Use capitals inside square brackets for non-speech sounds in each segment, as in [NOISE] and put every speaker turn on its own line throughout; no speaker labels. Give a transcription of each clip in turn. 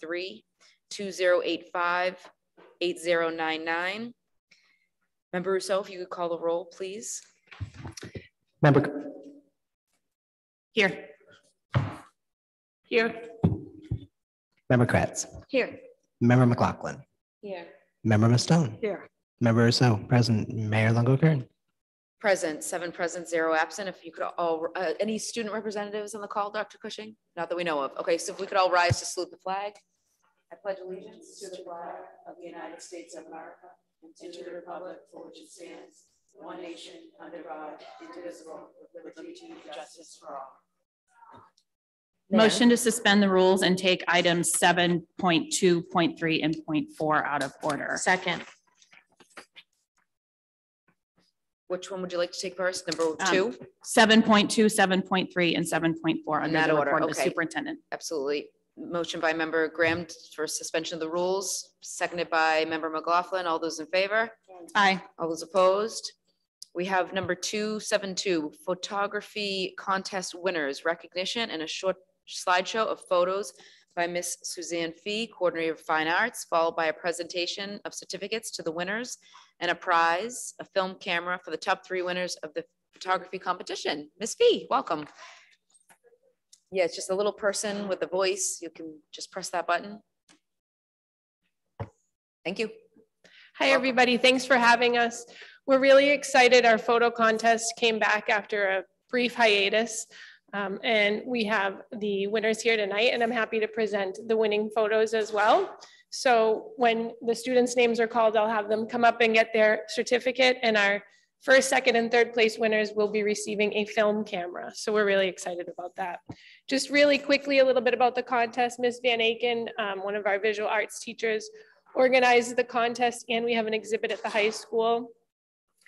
three two zero eight five eight zero nine nine. Member Ruseau, if you could call the roll, please.
Member,
Here. Here.
Member Kreatz,
Here.
Member McLaughlin,
Here.
Member Mustone,
Here.
Member Ruseau, Present, Mayor Lungo-Koehn.
Present, seven present, zero absent. If you could all, uh, any student representatives on the call, Dr. Cushing? Not that we know of. Okay, so if we could all rise to salute the flag. I pledge allegiance to the flag of the United States of America and to the republic for which it stands, one nation, under God, indivisible, with liberty and justice for all.
Motion to suspend the rules and take items seven point two, point three, and point four out of order.
Second.
Which one would you like to take first? Number
Um,
two?
Seven point two, seven point three, and seven point four
In
under
that
the
order,
report of the
okay.
superintendent.
Absolutely. Motion by member Graham for suspension of the rules, seconded by member McLaughlin. All those in favor?
Aye.
All those opposed? We have number two seven two, photography contest winners, recognition and a short slideshow of photos by Miss Suzanne Fee, Coordinator of Fine Arts, followed by a presentation of certificates to the winners and a prize, a film camera for the top three winners of the photography competition. Miss Fee, welcome. Yeah, it's just a little person with a voice. You can just press that button. Thank you.
Hi, everybody. Thanks for having us. We're really excited. Our photo contest came back after a brief hiatus. Um, and we have the winners here tonight, and I'm happy to present the winning photos as well. So when the students' names are called, I'll have them come up and get their certificate, and our first, second, and third place winners will be receiving a film camera. So we're really excited about that. Just really quickly, a little bit about the contest. Ms. Van Aken, um, one of our visual arts teachers, organized the contest, and we have an exhibit at the high school.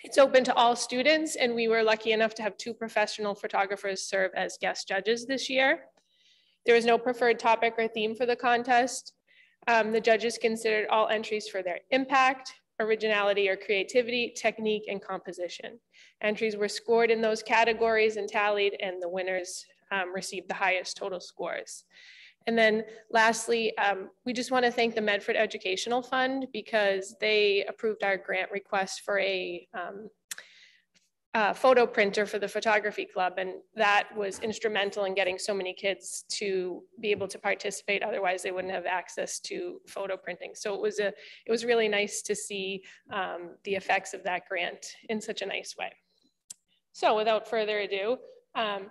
It's open to all students, and we were lucky enough to have two professional photographers serve as guest judges this year. There is no preferred topic or theme for the contest. Um, the judges considered all entries for their impact, originality or creativity, technique, and composition. Entries were scored in those categories and tallied, and the winners um, received the highest total scores. And then lastly, um, we just want to thank the Medford Educational Fund because they approved our grant request for a um, photo printer for the photography club. And that was instrumental in getting so many kids to be able to participate. Otherwise they wouldn't have access to photo printing. So it was a, it was really nice to see um, the effects of that grant in such a nice way. So without further ado, um,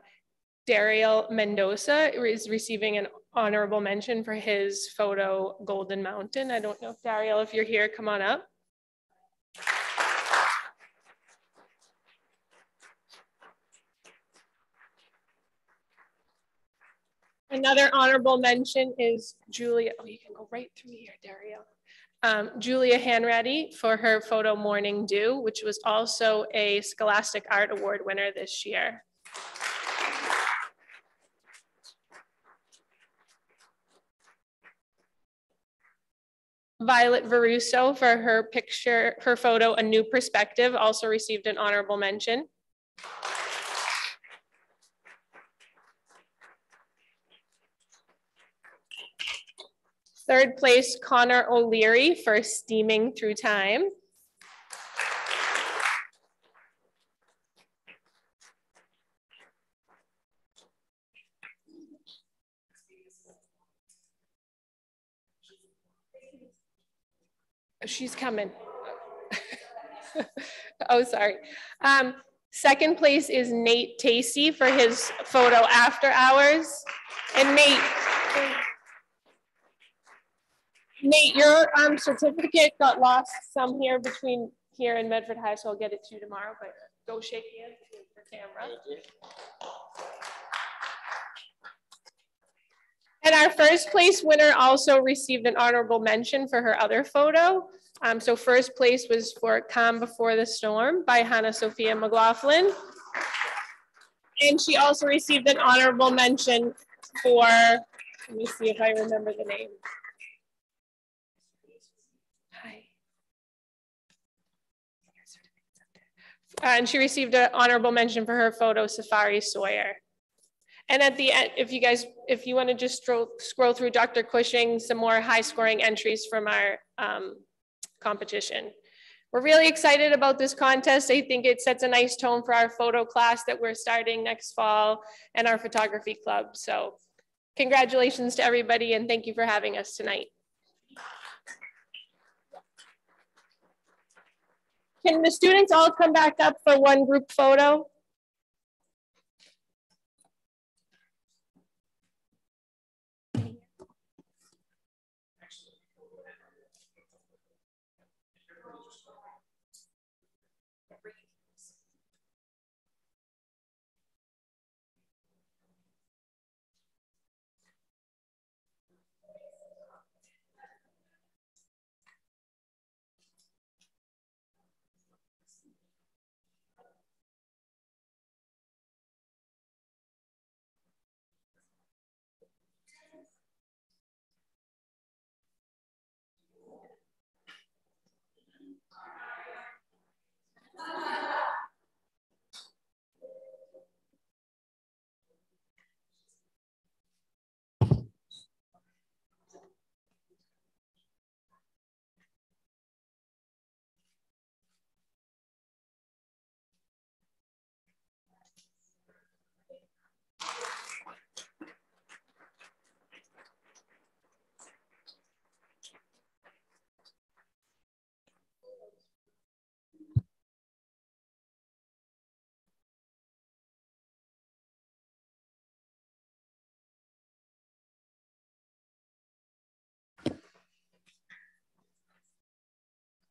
Dariel Mendoza is receiving an honorable mention for his photo Golden Mountain. I don't know if Dariel, if you're here, come on up. Another honorable mention is Julia, oh, you can go right through here, Dario. Um, Julia Hanratty for her photo Morning Dew, which was also a Scholastic Art Award winner this year. Violet Veruso for her picture, her photo, A New Perspective, also received an honorable mention. Third place, Connor O'Leary for Steaming Through Time. She's coming. [LAUGHS] oh, sorry. Um, second place is Nate Tacey for his photo after hours. And Nate, Nate, your um, certificate got lost some here between here and Medford High, so I'll get it to you tomorrow, but go shake hands with the camera. And our first place winner also received an honorable mention for her other photo. Um, so first place was for Calm Before the Storm by Hannah Sophia McLaughlin. And she also received an honorable mention for, let me see if I remember the name. Hi. And she received an honorable mention for her photo Safari Sawyer. And at the end, if you guys, if you want to just scroll, scroll through Dr. Cushing, some more high scoring entries from our um, competition. We're really excited about this contest. I think it sets a nice tone for our photo class that we're starting next fall and our photography club. So congratulations to everybody and thank you for having us tonight. Can the students all come back up for one group photo?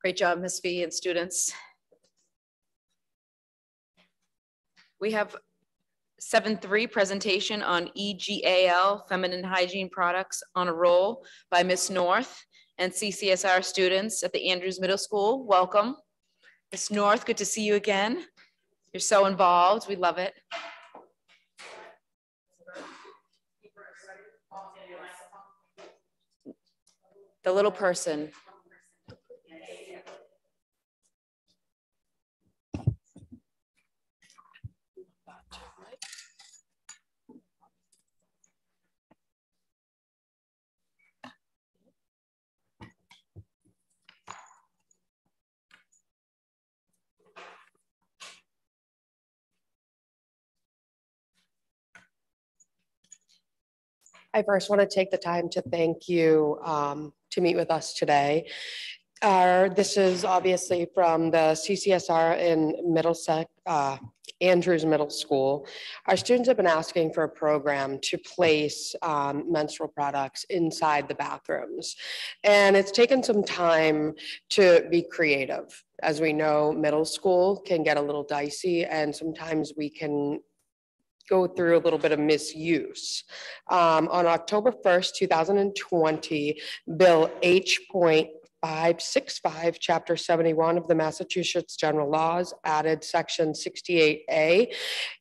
Great job, Ms. Fee and students. We have seven three presentation on EGAL feminine hygiene products on a roll by Ms. North and CCSR students at the Andrews Middle School. Welcome. Ms. North, good to see you again. You're so involved. We love it. The little person.
I first want to take the time to thank you um, to meet with us today. Uh, This is obviously from the CCSR in Middlesex, uh, Andrews Middle School. Our students have been asking for a program to place um, menstrual products inside the bathrooms. And it's taken some time to be creative. As we know, middle school can get a little dicey and sometimes we can go through a little bit of misuse. Um, on October 1st, 2020, Bill H. Point 565, Chapter 71 of the Massachusetts General Laws added Section 68A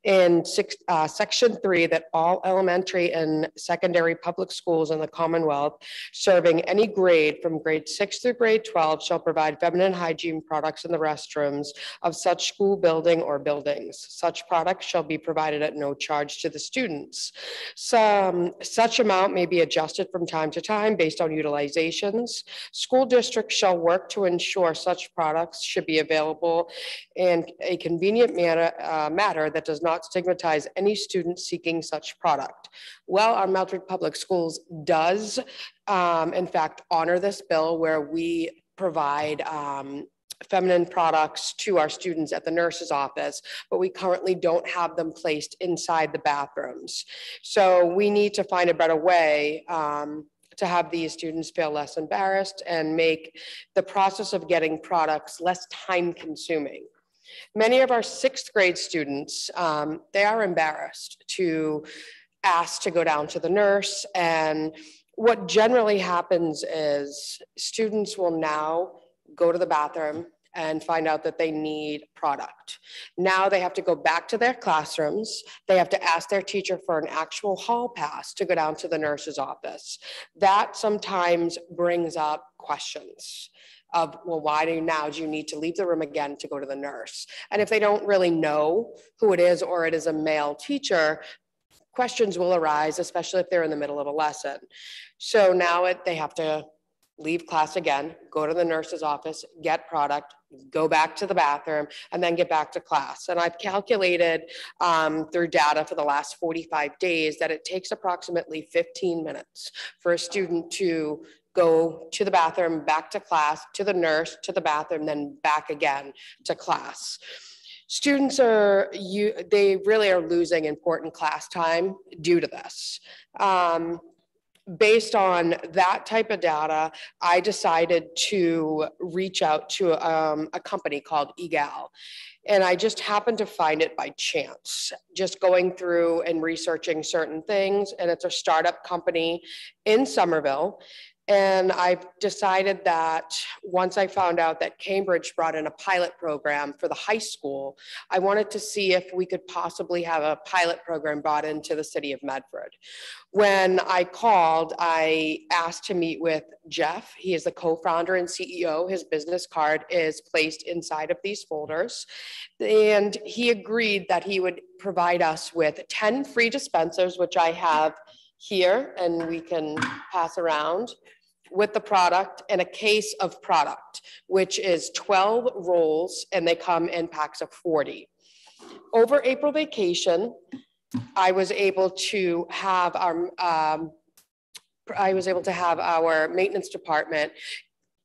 in six, uh, Section 3 that all elementary and secondary public schools in the Commonwealth serving any grade from grade 6 through grade 12 shall provide feminine hygiene products in the restrooms of such school building or buildings. Such products shall be provided at no charge to the students. Some, such amount may be adjusted from time to time based on utilizations. School districts shall work to ensure such products should be available in a convenient manner, uh, matter that does not stigmatize any student seeking such product. Well, our Medford Public Schools does, um, in fact, honor this bill where we provide um, feminine products to our students at the nurse's office, but we currently don't have them placed inside the bathrooms. So we need to find a better way um, to have these students feel less embarrassed and make the process of getting products less time consuming. Many of our sixth grade students, um, they are embarrassed to ask to go down to the nurse. And what generally happens is students will now go to the bathroom and find out that they need product. Now they have to go back to their classrooms. They have to ask their teacher for an actual hall pass to go down to the nurse's office. That sometimes brings up questions of, well, why do you now do you need to leave the room again to go to the nurse? And if they don't really know who it is or it is a male teacher, questions will arise, especially if they're in the middle of a lesson. So now it, they have to leave class again, go to the nurse's office, get product, go back to the bathroom, and then get back to class. And I've calculated um, through data for the last 45 days that it takes approximately 15 minutes for a student to go to the bathroom, back to class, to the nurse, to the bathroom, then back again to class. Students are, you, they really are losing important class time due to this. Um, based on that type of data, I decided to reach out to um, a company called EGAL. And I just happened to find it by chance, just going through and researching certain things. And it's a startup company in Somerville. And I've decided that once I found out that Cambridge brought in a pilot program for the high school, I wanted to see if we could possibly have a pilot program brought into the city of Medford. When I called, I asked to meet with Jeff. He is the co-founder and CEO. His business card is placed inside of these folders. And he agreed that he would provide us with 10 free dispensers, which I have here and we can pass around with the product and a case of product, which is 12 rolls and they come in packs of 40. Over April vacation, I was able to have our, um, I was able to have our maintenance department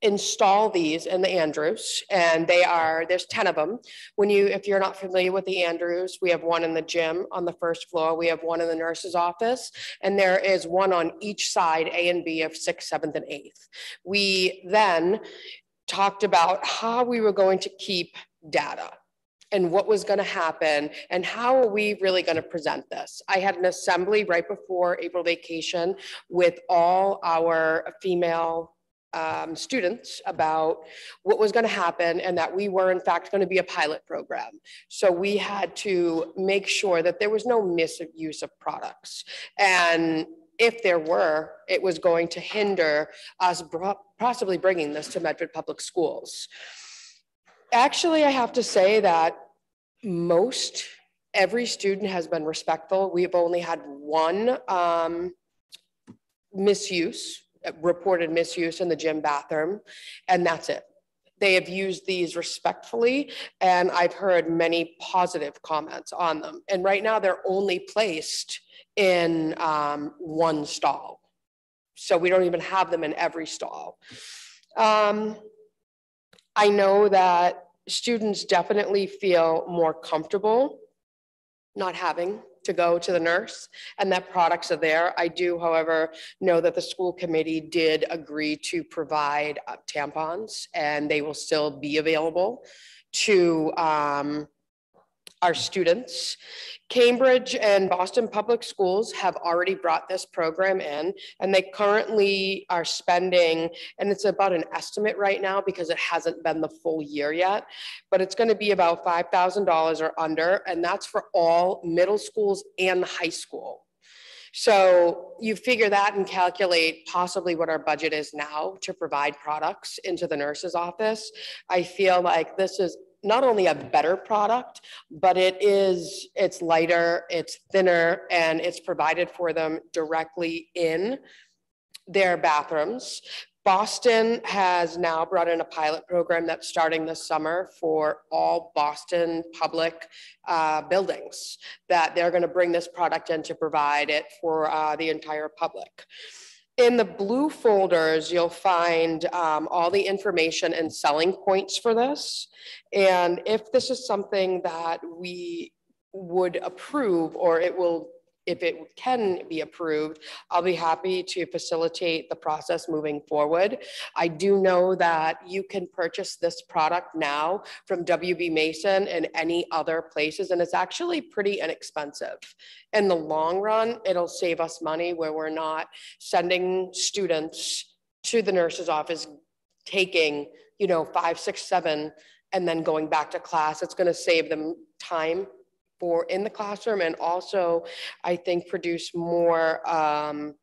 install these in the Andrews and they are, there's 10 of them. When you, if you're not familiar with the Andrews, we have one in the gym on the first floor. We have one in the nurse's office and there is one on each side, A and B of sixth, seventh and eighth. We then talked about how we were going to keep data and what was going to happen and how are we really going to present this. I had an assembly right before April vacation with all our female um, students about what was going to happen and that we were in fact going to be a pilot program. So we had to make sure that there was no misuse of products. And if there were, it was going to hinder us possibly bringing this to Medford Public Schools. Actually, I have to say that most, every student has been respectful. We've only had one um, misuse reported misuse in the gym bathroom, and that's it. They have used these respectfully, and I've heard many positive comments on them. And right now, they're only placed in um, one stall. So we don't even have them in every stall. Um, I know that students definitely feel more comfortable not having to go to the nurse and that products are there. I do, however, know that the school committee did agree to provide uh, tampons and they will still be available to um, our students. Cambridge and Boston Public Schools have already brought this program in and they currently are spending, and it's about an estimate right now because it hasn't been the full year yet, but it's gonna be about $5,000 or under, and that's for all middle schools and high school. So you figure that and calculate possibly what our budget is now to provide products into the nurse's office. I feel like this is not only a better product, but it is, it's lighter, it's thinner, and it's provided for them directly in their bathrooms. Boston has now brought in a pilot program that's starting this summer for all Boston public uh, buildings that they're going to bring this product in to provide it for uh, the entire public. In the blue folders, you'll find um, all the information and selling points for this. And if this is something that we would approve or it will if it can be approved, I'll be happy to facilitate the process moving forward. I do know that you can purchase this product now from WB Mason and any other places, and it's actually pretty inexpensive. In the long run, it'll save us money where we're not sending students to the nurse's office, taking, you know, five, six, seven, and then going back to class. It's gonna save them time for in the classroom and also I think produce more um,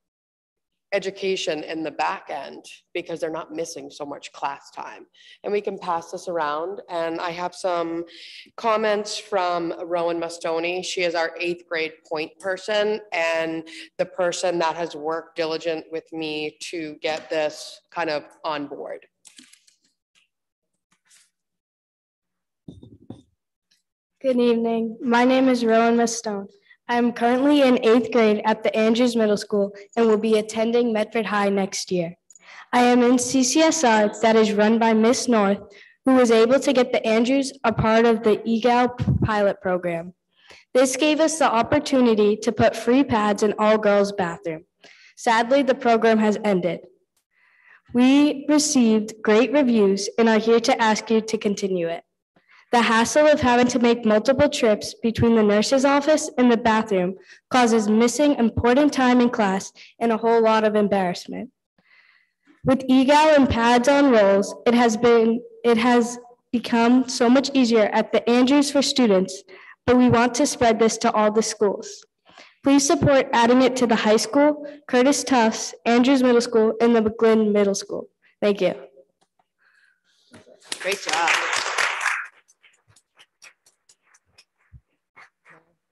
education in the back end because they're not missing so much class time. And we can pass this around. And I have some comments from Rowan Mastoni. She is our eighth grade point person and the person that has worked diligent with me to get this kind of on board.
Good evening. My name is Rowan Mastone. I am currently in eighth grade at the Andrews Middle School and will be attending Medford High next year. I am in CCSR that is run by Miss North, who was able to get the Andrews a part of the EGAL pilot program. This gave us the opportunity to put free pads in all girls' bathroom. Sadly, the program has ended. We received great reviews and are here to ask you to continue it. The hassle of having to make multiple trips between the nurse's office and the bathroom causes missing important time in class and a whole lot of embarrassment. With egal and pads on rolls, it has been it has become so much easier at the Andrews for students, but we want to spread this to all the schools. Please support adding it to the high school, Curtis Tufts, Andrews Middle School, and the McGlynn Middle School. Thank you.
Great job.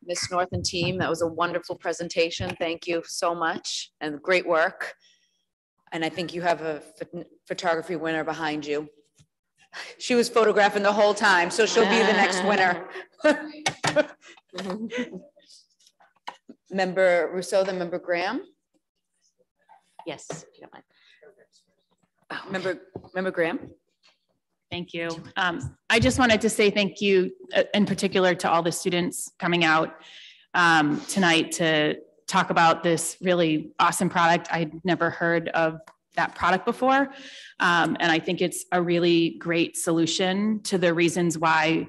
Miss North and team, that was a wonderful presentation. Thank you so much and great work. And I think you have a ph- photography winner behind you. She was photographing the whole time, so she'll be the next winner. [LAUGHS] Member Ruseau, then member Graham,
Yes. if you don't mind.
member, member Graham.
Thank you. Um, I just wanted to say thank you uh, in particular to all the students coming out um, tonight to talk about this really awesome product. I'd never heard of that product before. Um, and I think it's a really great solution to the reasons why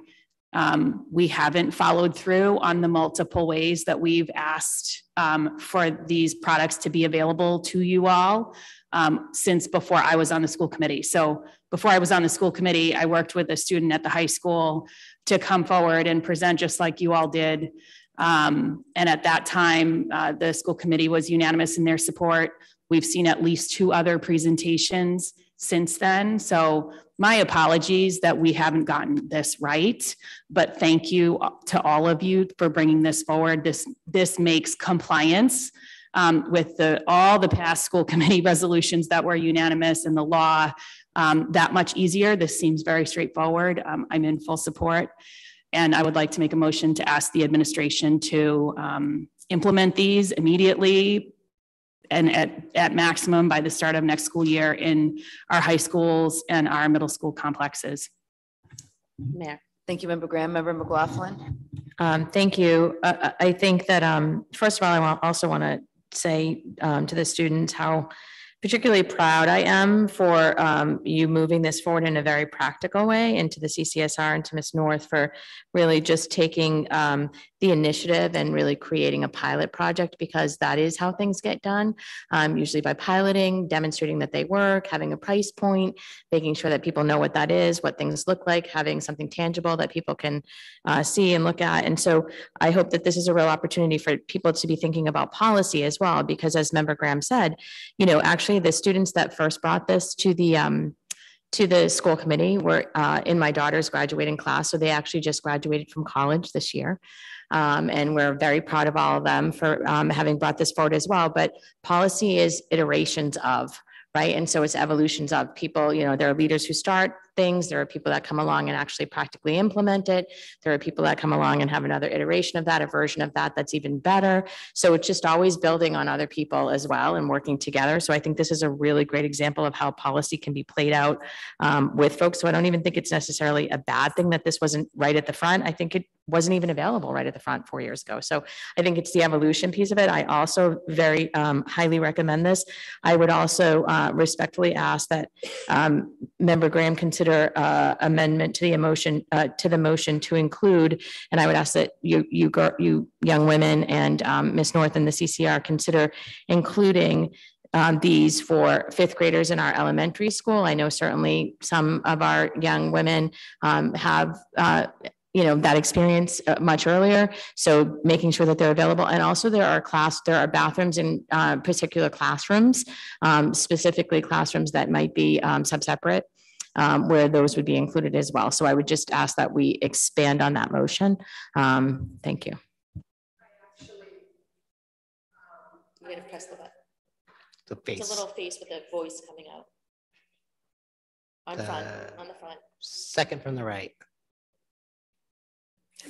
um, we haven't followed through on the multiple ways that we've asked um, for these products to be available to you all um, since before I was on the school committee. So before I was on the school committee, I worked with a student at the high school to come forward and present just like you all did. Um, and at that time, uh, the school committee was unanimous in their support. We've seen at least two other presentations since then. So my apologies that we haven't gotten this right, but thank you to all of you for bringing this forward. This, this makes compliance um, with the, all the past school committee [LAUGHS] resolutions that were unanimous and the law um, that much easier. This seems very straightforward. Um, I'm in full support. And I would like to make a motion to ask the administration to um, implement these immediately and at, at maximum by the start of next school year in our high schools and our middle school complexes.
Mayor.
Thank you, member Graham, member McLaughlin.
Um, thank you. Uh, I think that, um, first of all, I want, also want to say, um, to the students how particularly proud I am for, um, you moving this forward in a very practical way into the CCSR and to Ms. North for really just taking, um, the initiative and really creating a pilot project because that is how things get done. Um, usually by piloting, demonstrating that they work, having a price point, making sure that people know what that is, what things look like, having something tangible that people can uh, see and look at. And so I hope that this is a real opportunity for people to be thinking about policy as well, because as Member Graham said, you know, actually the students that first brought this to the um, to the school committee were uh, in my daughter's graduating class. So they actually just graduated from college this year. Um, and we're very proud of all of them for um, having brought this forward as well. But policy is iterations of, right? And so it's evolutions of people, you know, there are leaders who start things. There are people that come along and actually practically implement it. There are people that come along and have another iteration of that, a version of that that's even better. So it's just always building on other people as well and working together. So I think this is a really great example of how policy can be played out um, with folks. So I don't even think it's necessarily a bad thing that this wasn't right at the front. I think it wasn't even available right at the front four years ago. So I think it's the evolution piece of it. I also very um, highly recommend this. I would also uh, respectfully ask that um, Member Graham consider uh, amendment to the emotion uh, to the motion to include, and I would ask that you you you young women and um. North and the CCR consider including um, these for fifth graders in our elementary school. I know certainly some of our young women um, have uh, you know, that experience uh, much earlier. So making sure that they're available. And also there are class, there are bathrooms in uh, particular classrooms, um, specifically classrooms that might be um, sub-separate, um, where those would be included as well. So I would just ask that we expand on that motion. Um, Thank you.
I actually um You gotta press the button.
The
It's a
face,
little face with a voice coming out. On
the front,
on the front.
second from the right.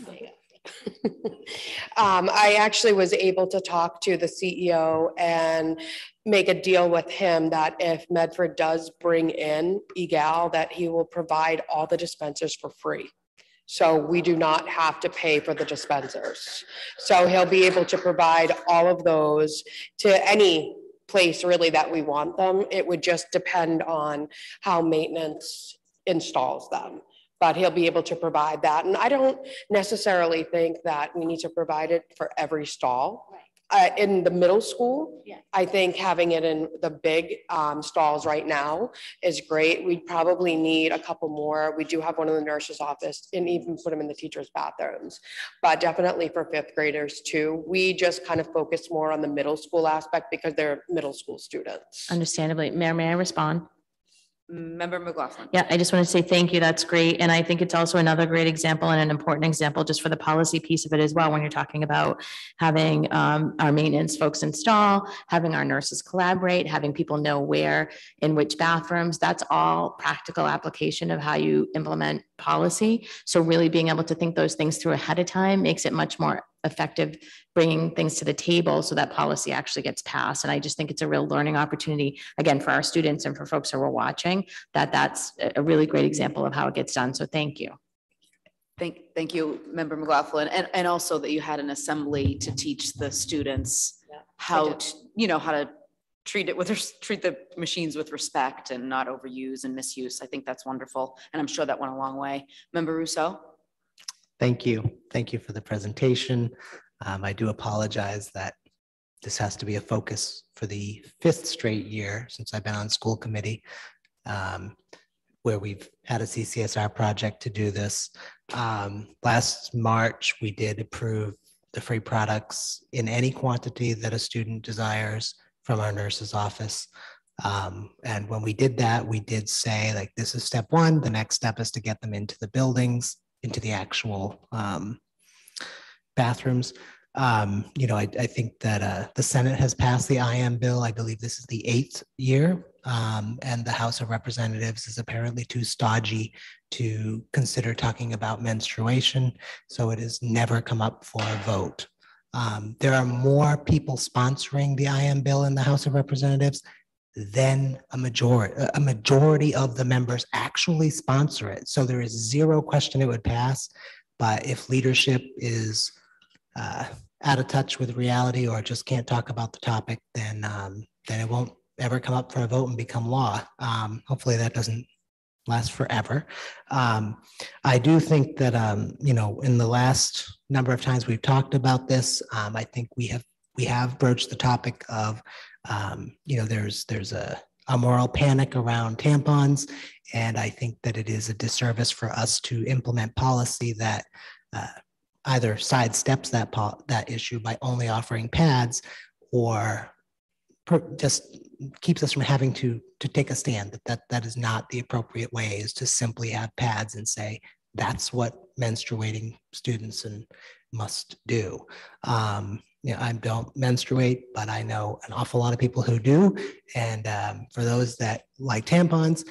There you go. [LAUGHS]
Um, I actually was able to talk to the CEO and make a deal with him that if Medford does bring in EGAL, that he will provide all the dispensers for free. So we do not have to pay for the dispensers. So he'll be able to provide all of those to any place really that we want them. It would just depend on how maintenance installs them. But he'll be able to provide that. And I don't necessarily think that we need to provide it for every stall. Uh, in the middle school,
Yeah.
I think having it in the big, um, stalls right now is great. We'd probably need a couple more. We do have one in the nurse's office and even put them in the teachers' bathrooms. But definitely for fifth graders too. We just kind of focus more on the middle school aspect because they're middle school students.
Understandably. Mayor, may I respond?
Member McLaughlin.
Yeah, I just want to say thank you. That's great. And I think it's also another great example and an important example just for the policy piece of it as well, when you're talking about having um, our maintenance folks install, having our nurses collaborate, having people know where, in which bathrooms. That's all practical application of how you implement policy. So really being able to think those things through ahead of time makes it much more effective bringing things to the table so that policy actually gets passed. And I just think it's a real learning opportunity, again, for our students and for folks who are watching, that that's a- a really great example of how it gets done. So thank you.
Thank, thank you, Member McLaughlin, and, and also that you had an assembly to teach the students
Yeah,
how to, you know, how to treat it with, res- treat the machines with respect and not overuse and misuse. I think that's wonderful, and I'm sure that went a long way. Member Ruseau?
Thank you. Thank you for the presentation. Um, I do apologize that this has to be a focus for the fifth straight year since I've been on school committee, um, where we've had a CCSR project to do this. Um, Last March, we did approve the free products in any quantity that a student desires from our nurse's office. Um, and when we did that, we did say like, this is step one. The next step is to get them into the buildings into the actual um, bathrooms. Um, you know, I, I think that uh, the Senate has passed the IM bill. I believe this is the eighth year. Um, and the House of Representatives is apparently too stodgy to consider talking about menstruation. So it has never come up for a vote. Um, there are more people sponsoring the IM bill in the House of Representatives then a majority, a majority of the members actually sponsor it. So there is zero question it would pass. But if leadership is uh, out of touch with reality or just can't talk about the topic, then um, then it won't ever come up for a vote and become law. Um, hopefully that doesn't last forever. Um, I do think that um, you know in the last number of times we've talked about this, um, I think we have we have broached the topic of um, you know, there's there's a, a moral panic around tampons, and I think that it is a disservice for us to implement policy that uh, either sidesteps that po- that issue by only offering pads, or per- just keeps us from having to to take a stand that that that is not the appropriate way is to simply have pads and say that's what menstruating students and must do. Um, you know, I don't menstruate, but I know an awful lot of people who do. And um, for those that like tampons,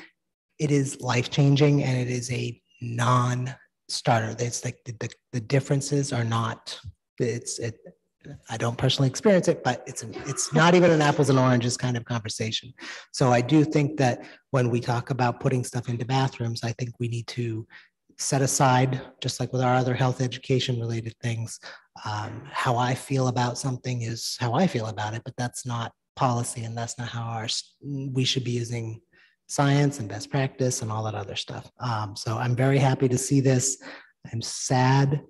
it is life changing and it is a non starter. It's like the, the, the differences are not, it's, it, I don't personally experience it, but it's, it's not even an apples and oranges kind of conversation. So I do think that when we talk about putting stuff into bathrooms, I think we need to set aside, just like with our other health education related things, um, how I feel about something is how I feel about it, but that's not policy and that's not how our, we should be using science and best practice and all that other stuff. Um, so I'm very happy to see this. I'm sad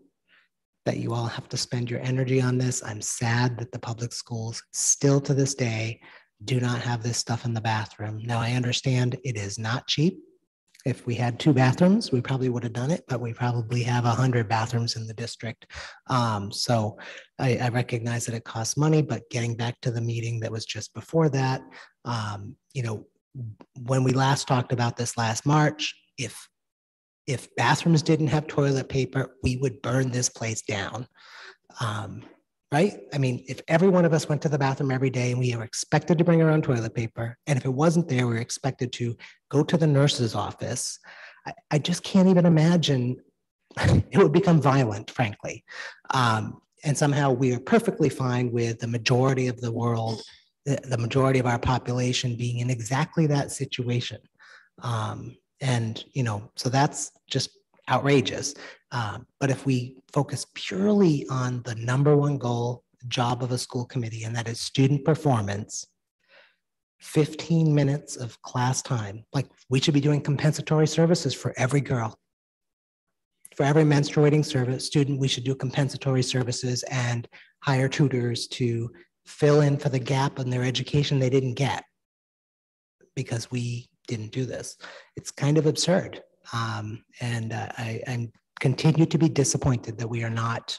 that you all have to spend your energy on this. I'm sad that the public schools still to this day do not have this stuff in the bathroom. Now I understand it is not cheap. If we had two bathrooms, we probably would have done it, but we probably have a hundred bathrooms in the district. Um, so I, I recognize that it costs money, but getting back to the meeting that was just before that, um, you know, when we last talked about this last March, if if bathrooms didn't have toilet paper, we would burn this place down. Um, right? I mean, if every one of us went to the bathroom every day and we were expected to bring our own toilet paper, and if it wasn't there, we were expected to go to the nurse's office. I, I just can't even imagine [LAUGHS] it would become violent, frankly. Um, and somehow we are perfectly fine with the majority of the world, the, the majority of our population being in exactly that situation. Um, and, you know, so that's just outrageous. Um, but if we focus purely on the number one goal, job of a school committee, and that is student performance, 15 minutes of class time, like we should be doing compensatory services for every girl. For every menstruating service student, we should do compensatory services and hire tutors to fill in for the gap in their education they didn't get because we didn't do this. It's kind of absurd. Um, and uh, I, I'm continue to be disappointed that we are not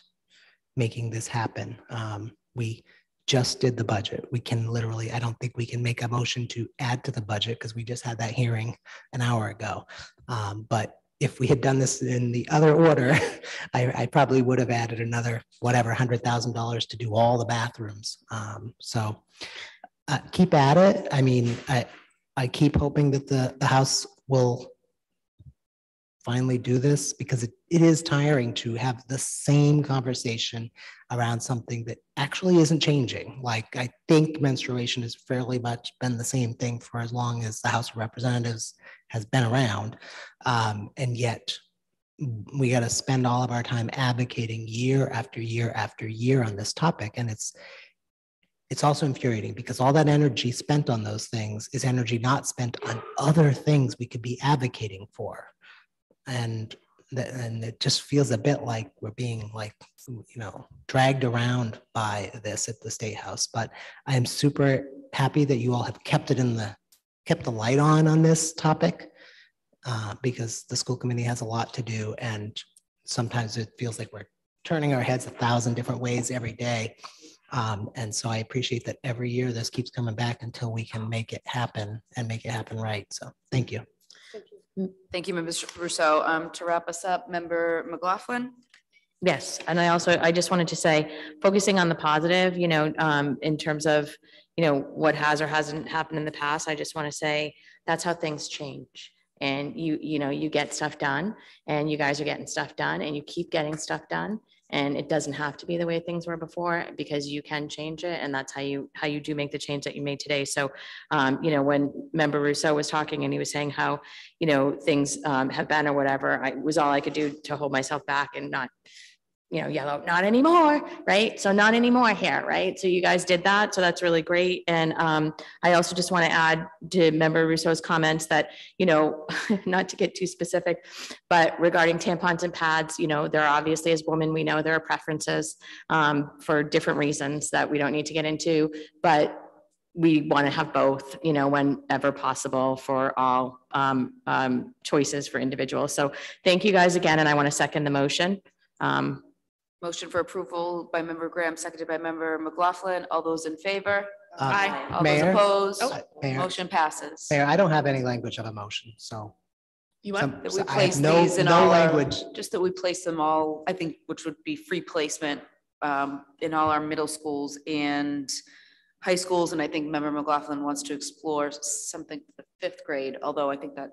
making this happen. Um, we just did the budget. We can literally, I don't think we can make a motion to add to the budget because we just had that hearing an hour ago. Um, but if we had done this in the other order, [LAUGHS] I, I probably would have added another whatever hundred thousand dollars to do all the bathrooms. Um, so uh, keep at it. I mean, I I keep hoping that the the House will finally do this because it, it is tiring to have the same conversation around something that actually isn't changing. Like I think menstruation has fairly much been the same thing for as long as the House of Representatives has been around. Um, and yet we got to spend all of our time advocating year after year after year on this topic. And it's, it's also infuriating because all that energy spent on those things is energy not spent on other things we could be advocating for and th- and it just feels a bit like we're being like you know dragged around by this at the state house. But i am super happy that you all have kept it in the kept the light on on this topic uh, because the school committee has a lot to do and sometimes it feels like we're turning our heads a thousand different ways every day. Um, and so i appreciate that every year this keeps coming back until we can make it happen and make it happen right. So thank you
Thank you, Members Ruseau. Um, to wrap us up, Member McLaughlin?
Yes, and I also, I just wanted to say, focusing on the positive, you know, um, in terms of, you know, what has or hasn't happened in the past, I just want to say, that's how things change. And you, you know, you get stuff done and you guys are getting stuff done and you keep getting stuff done. And it doesn't have to be the way things were before because you can change it. And that's how you, how you do make the change that you made today. So, um, you know, when member Ruseau was talking and he was saying how, you know, things, um, have been or whatever, I was all I could do to hold myself back and not you know, yellow, not anymore, right? So not anymore here, right? So you guys did that, so that's really great. And um, I also just want to add to Member Ruseau's comments that, you know, [LAUGHS] not to get too specific, but regarding tampons and pads, you know, there are obviously as women, we know there are preferences um, for different reasons that we don't need to get into, but we want to have both, you know, whenever possible for all um, um, choices for individuals. So thank you guys again, and I want to second the motion. Um,
Motion for approval by Member Graham, seconded by Member McLaughlin. All those in favor?
Uh,
All those
Mayor?
opposed?
Uh, Mayor,
Motion passes.
Mayor, I don't have any language of emotion, so.
You
some-
want?
That
so
we
I
place
have no,
these in
no
all our,
language.
just that we place them all, I think, which would be free placement um, in all our middle schools and high schools. And I think Member McLaughlin wants to explore something for the fifth grade, although I think that.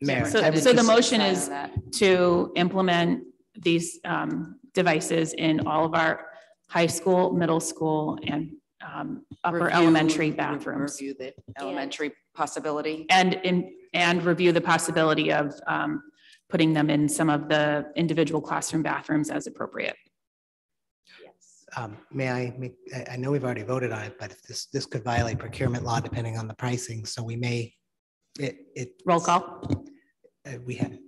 Mayor,
So-
I would
so the
just-
motion is to implement these um, devices in all of our high school, middle school, and um, upper
Review-
elementary bathrooms.
Review the elementary possibility.
And in, and review the possibility of um, putting them in some of the individual classroom bathrooms as appropriate.
Um, May I make, I, I know we've already voted on it, but if this, this could violate procurement law depending on the pricing, so we may, it, it.
Roll call.
Uh, We had,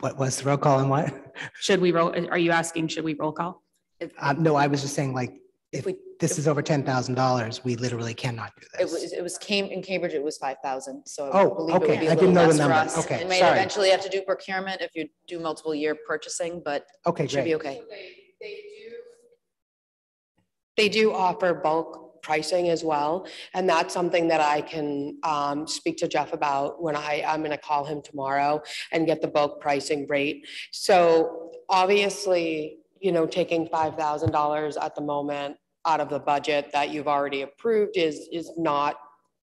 what was the roll call and what? [LAUGHS]
Should we roll, are you asking, should we roll call?
If-
Uh, no, I was just saying like, If
we-
this is over ten thousand dollars, we literally cannot do
It was, it was came, in Cambridge, it was five thousand, so. I
Oh,
believe it would
okay.
be a
I didn't know the
less for
number.
us.
Okay,
It might
sorry.
eventually have to do procurement if you do multiple year purchasing, but
Okay,
it should be
great.
okay.
They do offer bulk pricing as well, and that's something that I can um, speak to Jeff about when I, I'm gonna call him tomorrow and get the bulk pricing rate. So obviously, you know, taking five thousand dollars at the moment out of the budget that you've already approved is, is not,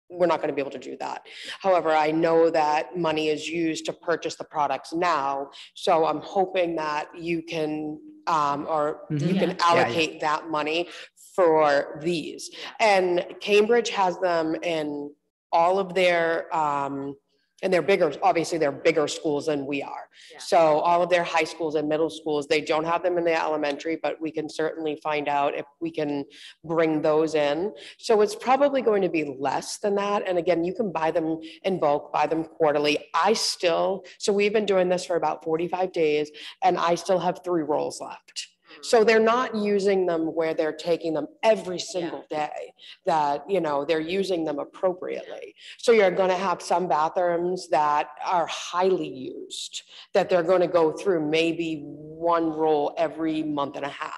we're not gonna be able to do that. However, I know that money is used to purchase the products now, so I'm hoping that you can, um, or you
Mhm.
can
Yeah, yeah.
allocate that money for these. And Cambridge has them in all of their, um, and they're bigger, obviously they're bigger schools than we are.
Yeah.
So all of their high schools and middle schools, they don't have them in the elementary, but we can certainly find out if we can bring those in. So it's probably going to be less than that. And again, you can buy them in bulk, buy them quarterly. I still, so we've been doing this for about forty-five days and I still have three rolls left. So they're not using them where they're taking them every single day, that, you know, they're using them appropriately. So you're gonna have some bathrooms that are highly used, that they're gonna go through maybe one roll every month and a half.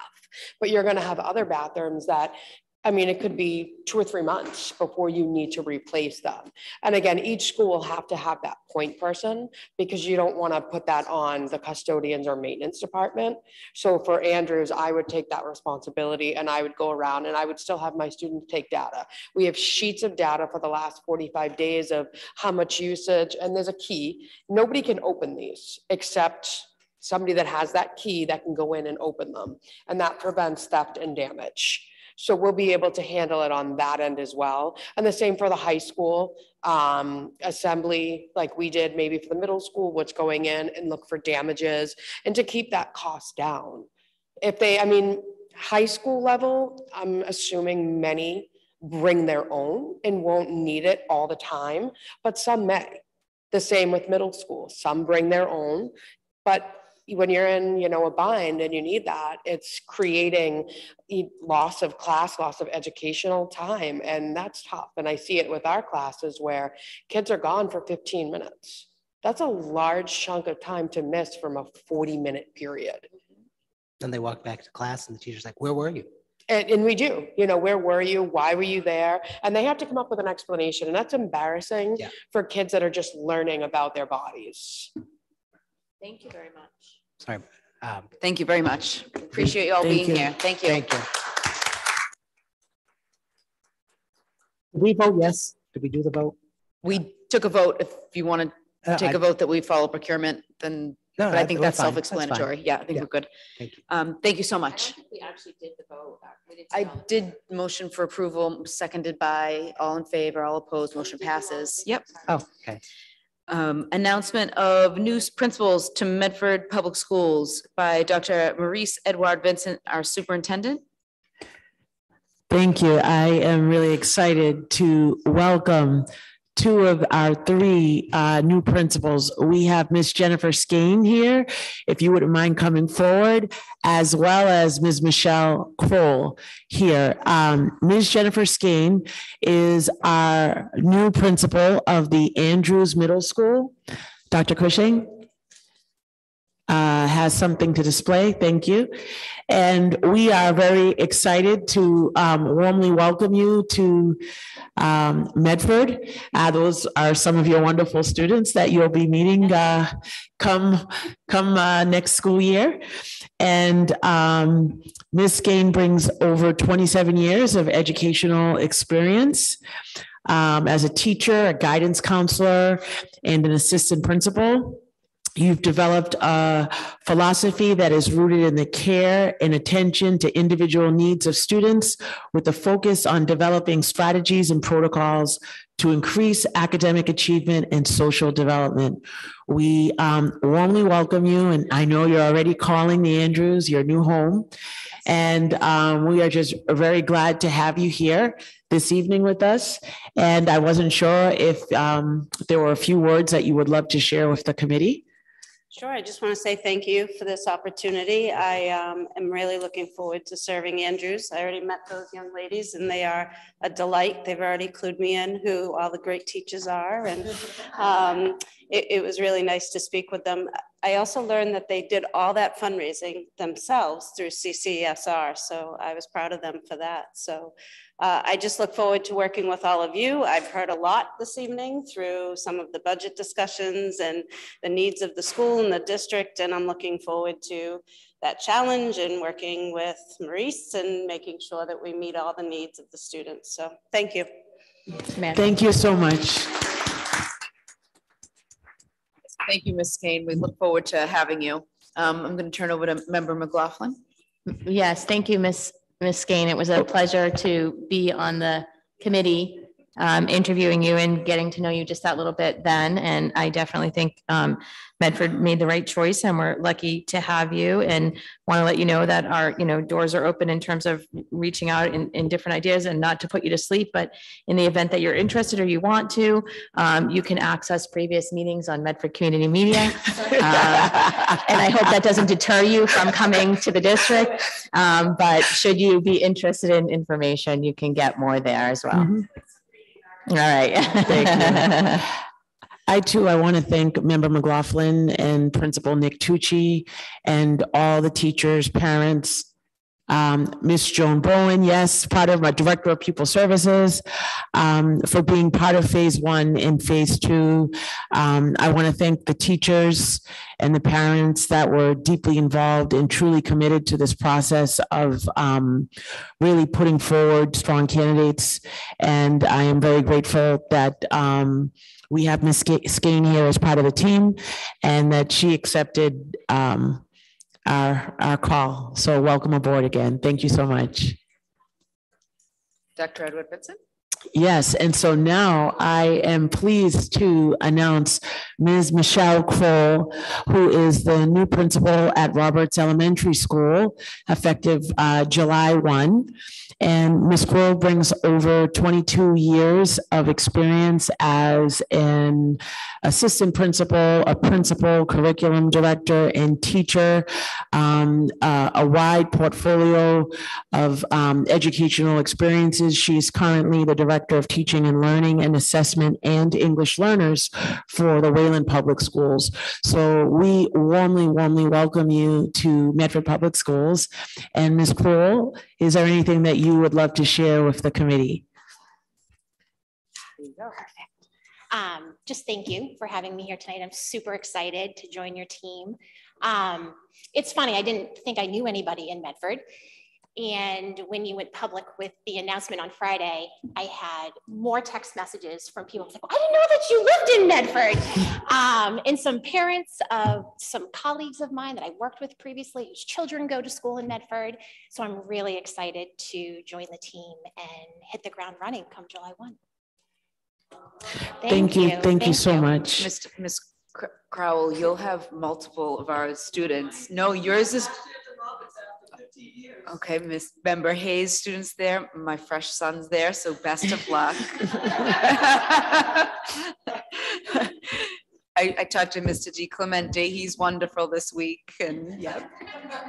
But you're gonna have other bathrooms that, I mean, it could be two or three months before you need to replace them. And again, each school will have to have that point person because you don't want to put that on the custodians or maintenance department. So for Andrews, I would take that responsibility and I would go around and I would still have my students take data. We have sheets of data for the last 45 days of how much usage, and there's a key. Nobody can open these except somebody that has that key that can go in and open them. And that prevents theft and damage. So we'll be able to handle it on that end as well. And the same for the high school um, assembly, like we did maybe for the middle school, what's going in and look for damages and to keep that cost down. If they, I mean, high school level, I'm assuming many bring their own and won't need it all the time, but some may. The same with middle school. Some bring their own, but when you're in, you know, a bind and you need that, it's creating loss of class, loss of educational time, and that's tough. And I see it with our classes where kids are gone for 15 minutes. That's a large chunk of time to miss from a 40-minute period.
Then they walk back to class and the teacher's like, where were you?
And, and we do, you know, where were you? Why were you there? And they have to come up with an explanation, and that's embarrassing
Yeah.
for kids that are just learning about their bodies.
Thank you very much.
Sorry. Um,
Thank you very much. Appreciate you all being
you.
here. Thank you.
Thank you. Did we vote yes? Did we do the vote?
We took a vote. If you want
Uh,
to take
I-
a vote that we follow procurement, then,
No,
but I think
we're
that's
fine. Fine.
self-explanatory. Yeah, I think
Yeah.
we're good.
Thank you.
Um, thank you so
I don't
much.
think we actually did the vote. We didn't
I
say all
did
favor.
motion for approval, seconded by all in favor, all opposed, motion passes. Yep.
Oh, okay.
Um, announcement of new principals to Medford Public Schools by Dr. Marice Edouard-Vincent, our superintendent.
Thank you. I am really excited to welcome two of our three uh, new principals. We have Miss Jennifer Skane here, if you wouldn't mind coming forward, as well as Ms. Michelle Kroll here. Um, Ms. Jennifer Skane is our new principal of the Andrews Middle School. Dr. Cushing uh, has something to display. Thank you. And we are very excited to um, warmly welcome you to um, Medford. Uh, Those are some of your wonderful students that you'll be meeting uh, come, come uh, next school year. And um, Ms. Gain brings over 27 years of educational experience um, as a teacher, a guidance counselor, and an assistant principal. You've developed a philosophy that is rooted in the care and attention to individual needs of students with a focus on developing strategies and protocols to increase academic achievement and social development. We um, warmly welcome you, and I know you're already calling the Andrews your new home. And um, we are just very glad to have you here this evening with us. And I wasn't sure if um, there were a few words that you would love to share with the committee.
Sure. I just want to say thank you for this opportunity. I um, am really looking forward to serving Andrews. I already met those young ladies and they are a delight. They've already clued me in who all the great teachers are. And um, it, it was really nice to speak with them. I also learned that they did all that fundraising themselves through CCSR. So I was proud of them for that. So uh, I just look forward to working with all of you. I've heard a lot this evening through some of the budget discussions and the needs of the school and the district, and I'm looking forward to that challenge and working with Maurice and making sure that we meet all the needs of the students. So thank you.
Thank you so much.
Thank you, Ms. Skane. We look forward to having you. Um, I'm going to turn over to Member McLaughlin.
Yes, thank you, Ms. Ms. Skane. It was a oh. pleasure to be on the committee um, interviewing you and getting to know you just that little bit then. And I definitely think um, Medford made the right choice and we're lucky to have you and want to let you know that our, you know, doors are open in terms of reaching out in, in different ideas and not to put you to sleep, but in the event that you're interested or you want to, um, you can access previous meetings on Medford Community Media. Uh, [LAUGHS] and I hope that doesn't deter you from coming to the district. Um, but should you be interested in information, you can get more there as well.
Mhm.
All right.
Thank you. [LAUGHS] I too, I want to thank Member McLaughlin and Principal Nick Tucci and all the teachers, parents, um, Miss Joan Bowen, yes, part of my Director of Pupil Services, um, for being part of Phase One and Phase Two. Um, I want to thank the teachers and the parents that were deeply involved and truly committed to this process of um, really putting forward strong candidates. And I am very grateful that um, we have Ms. Ska- Skane here as part of the team and that she accepted um, our, our call. So welcome aboard again. Thank you so much.
Dr. Edward Benson.
Yes, and so now I am pleased to announce Ms. Michelle Kroll, who is the new principal at Roberts Elementary School, effective uh, July 1. And Ms. Kroll brings over 22 years of experience as an assistant principal, a principal, curriculum director, and teacher, um, uh, a wide portfolio of um, educational experiences. She's currently the Director of Teaching and Learning and Assessment and English Learners for the Wayland Public Schools. So we warmly, warmly welcome you to Medford Public Schools. And Ms. Kroll, is there anything that you would love to share with the committee?
Um, just thank you for having me here tonight. I'm super excited to join your team. Um, it's funny, I didn't think I knew anybody in Medford. And when you went public with the announcement on Friday, I had more text messages from people like, I didn't know that you lived in Medford. Um, and some parents of some colleagues of mine that I worked with previously, whose children go to school in Medford. So I'm really excited to join the team and hit the ground running come July 1.
Thank you, thank you so much.
Mr. Ms. Kroll, you'll have multiple of our students. No, yours is. Okay, Miss Member Hayes, students there, my fresh son's there, so best of luck. [LAUGHS] I, I talked to Mr. Di Clemente, he's wonderful this week, and yep,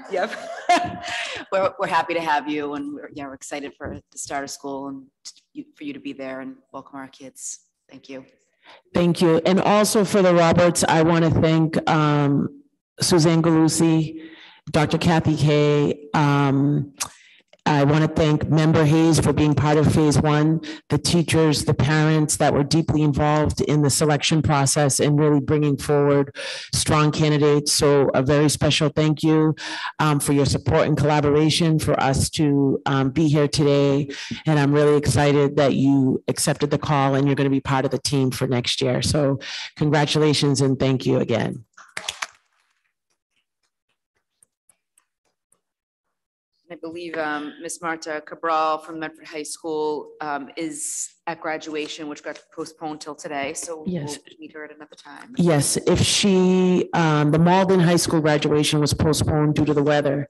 yep. [LAUGHS] We're, we're happy to have you, and we're, yeah, we're excited for the start of school and you- for you to be there and welcome our kids. Thank you.
Thank you. And also for the Roberts, I want to thank um, Suzanne Galusi, Dr. Kathy Kay. um, I want to thank Member Hayes for being part of Phase One, the teachers, the parents that were deeply involved in the selection process and really bringing forward strong candidates. So a very special thank you um, for your support and collaboration for us to um, be here today. And I'm really excited that you accepted the call and you're going to be part of the team for next year. So congratulations and thank you again.
I believe um, Ms. Marta Cabral from Medford High School um, is at graduation, which got postponed till today, so we'll meet her at another time.
Yes, if she, um, the Malden High School graduation was postponed due to the weather.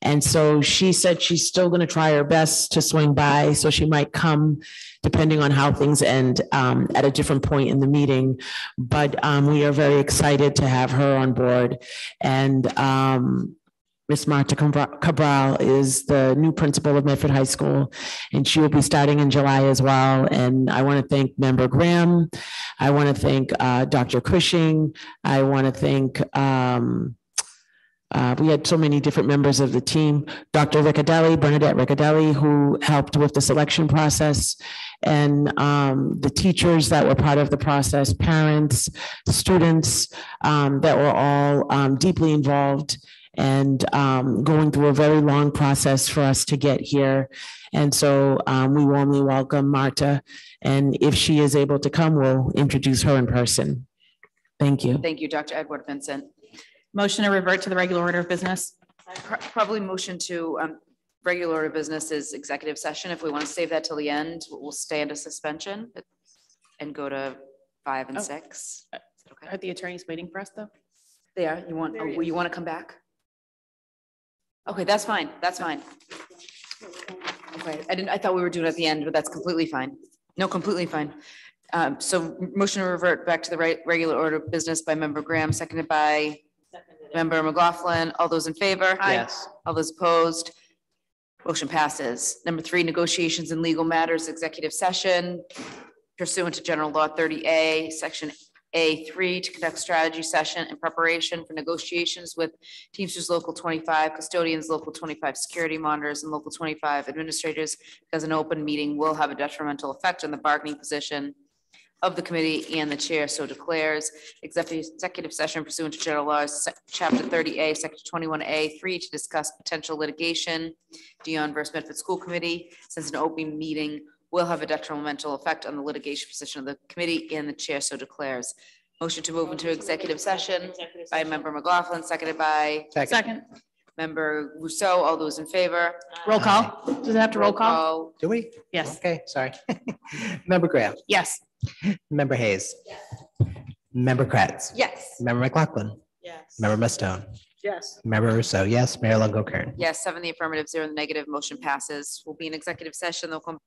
And so she said she's still gonna try her best to swing by, so she might come depending on how things end, um, at a different point in the meeting. But, um, we are very excited to have her on board. And, um, Ms. Marta Cabral is the new principal of Medford High School, and she will be starting in July as well. And I want to thank Member Graham. I want to thank uh, Dr. Cushing. I want to thank, um, uh, we had so many different members of the team. Dr. Riccadelli, Bernadette Riccadelli, who helped with the selection process. And um, the teachers that were part of the process, parents, students um, that were all um, deeply involved and um, going through a very long process for us to get here. And so um, we warmly welcome Marta. And if she is able to come, we'll introduce her in person. Thank you.
Thank you, Dr. Edouard-Vincent.
Motion to revert to the regular order of business.
Pro- Probably motion to um, regular order of business is executive session. If we want to save that till the end, we'll stay under suspension and go to five and
Oh.
six. Okay.
Are the attorneys waiting for us, though?
There, you want, oh, you want to come back? Okay, that's fine, that's fine. Okay, I didn't, I thought we were doing it at the end, but that's completely fine. No, completely fine. Um, so motion to revert back to the right, regular order of business by member Graham, seconded by member McLaughlin. All those in favor?
Yes.
All those opposed? Motion passes. Number three, negotiations and legal matters, executive session pursuant to general law thirty A, section A three, to conduct strategy session in preparation for negotiations with Teamsters Local twenty-five, custodians, local twenty-five, security monitors, and local twenty-five administrators, because an open meeting will have a detrimental effect on the bargaining position of the committee and the chair so declares. Executive, session pursuant to general laws, chapter thirty A, section twenty-one A, three, to discuss potential litigation. Dion versus Medford School Committee, since an open meeting will have a detrimental effect on the litigation position of the committee and the chair so declares. Motion to move into executive session by member McLaughlin, seconded by
Second,
member Ruseau. All those in favor?
roll call. Does it have to roll call?
Do we?
Yes.
Okay, sorry. [LAUGHS] Member Graham,
Yes.
member Hayes. Member Kreatz,
Yes.
member McLaughlin,
Yes.
member Mustone,
Yes.
member Ruseau, yes, Mayor Lungo-Koehn.
Yes, seven in the affirmative, zero in the negative, motion passes. We'll be in executive session. They'll come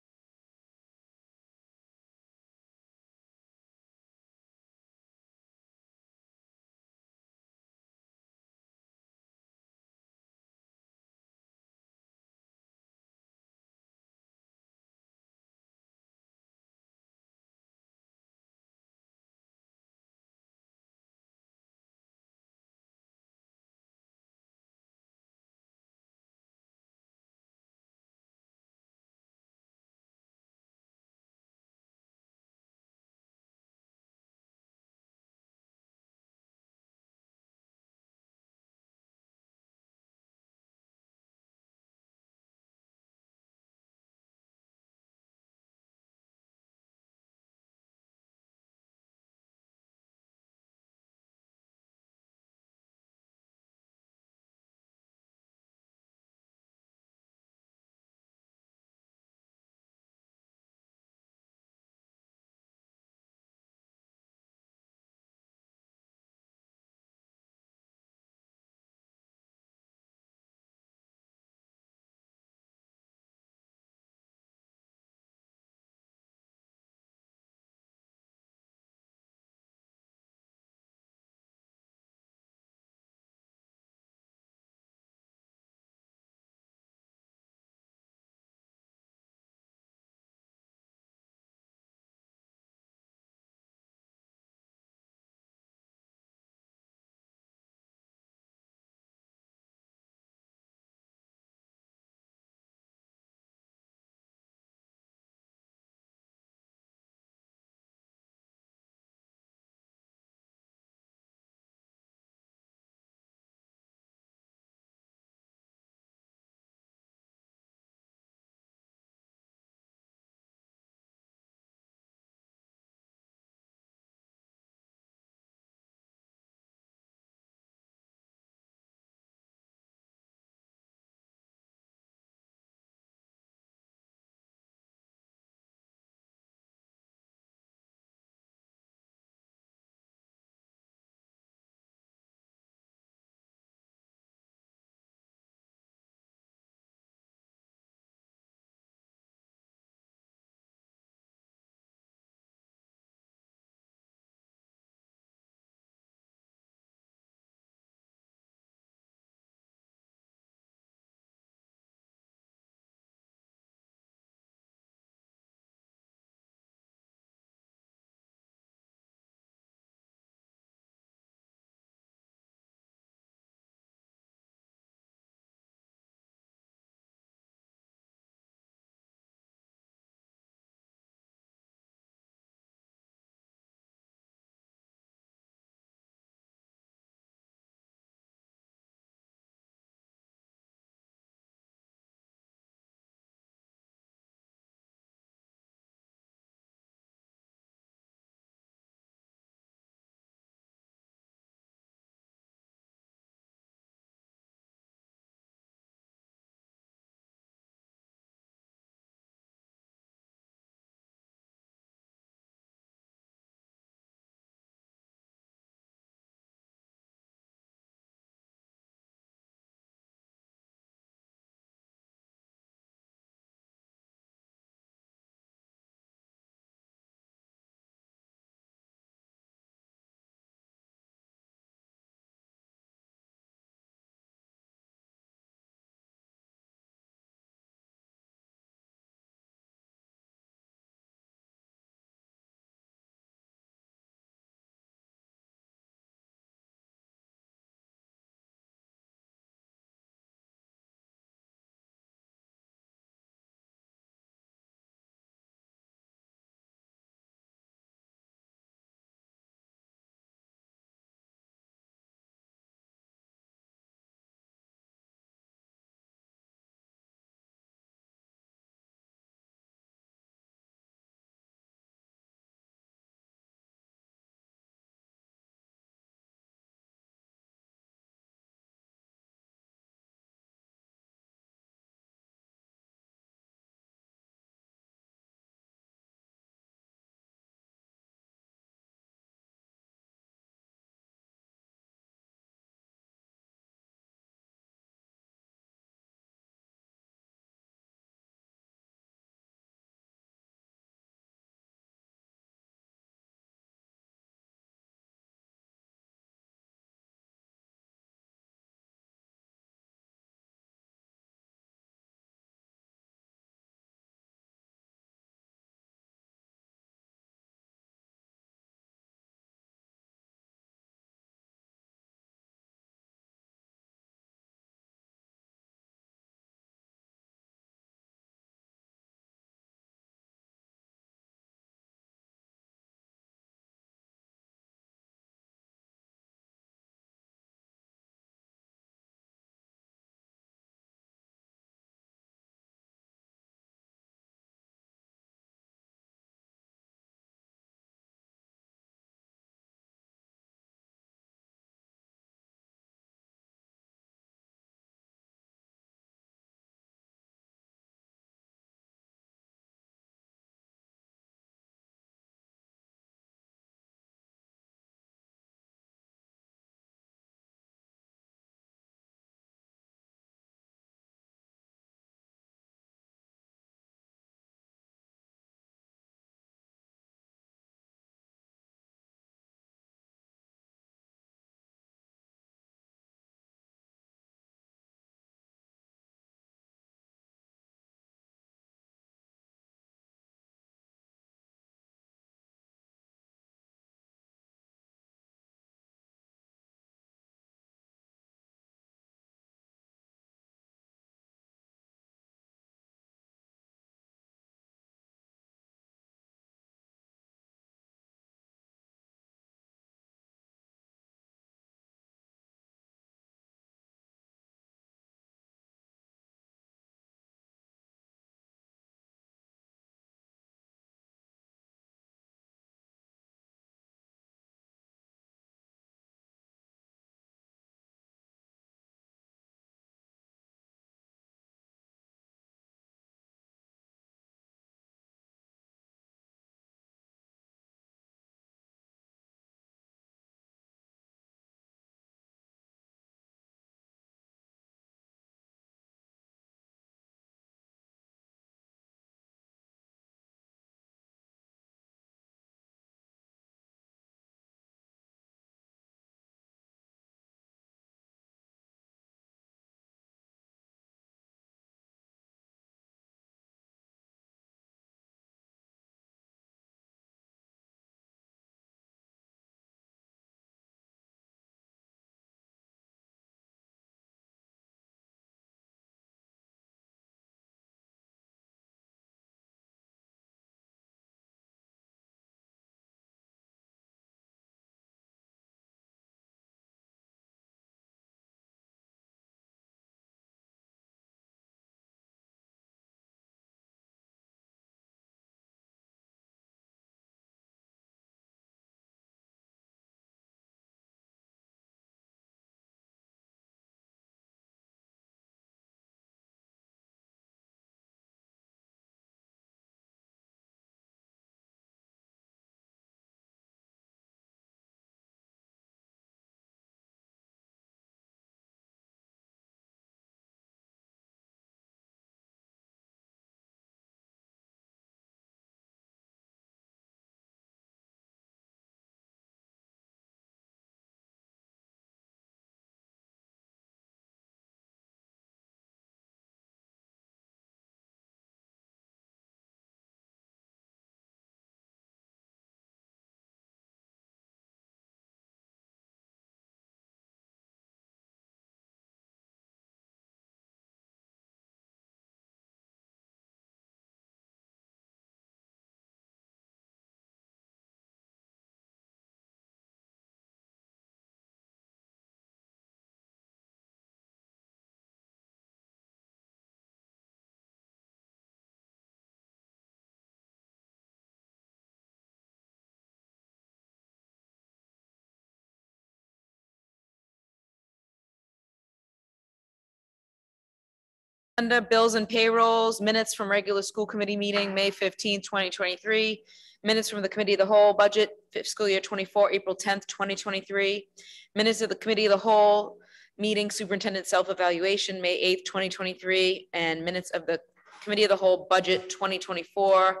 Under bills and payrolls, minutes from regular school committee meeting, May fifteenth, twenty twenty-three. Minutes from the committee of the whole budget fiscal year twenty-four, April tenth, twenty twenty-three. Minutes of the committee of the whole meeting superintendent self-evaluation, May eighth, twenty twenty-three. And minutes of the committee of the whole budget twenty twenty-four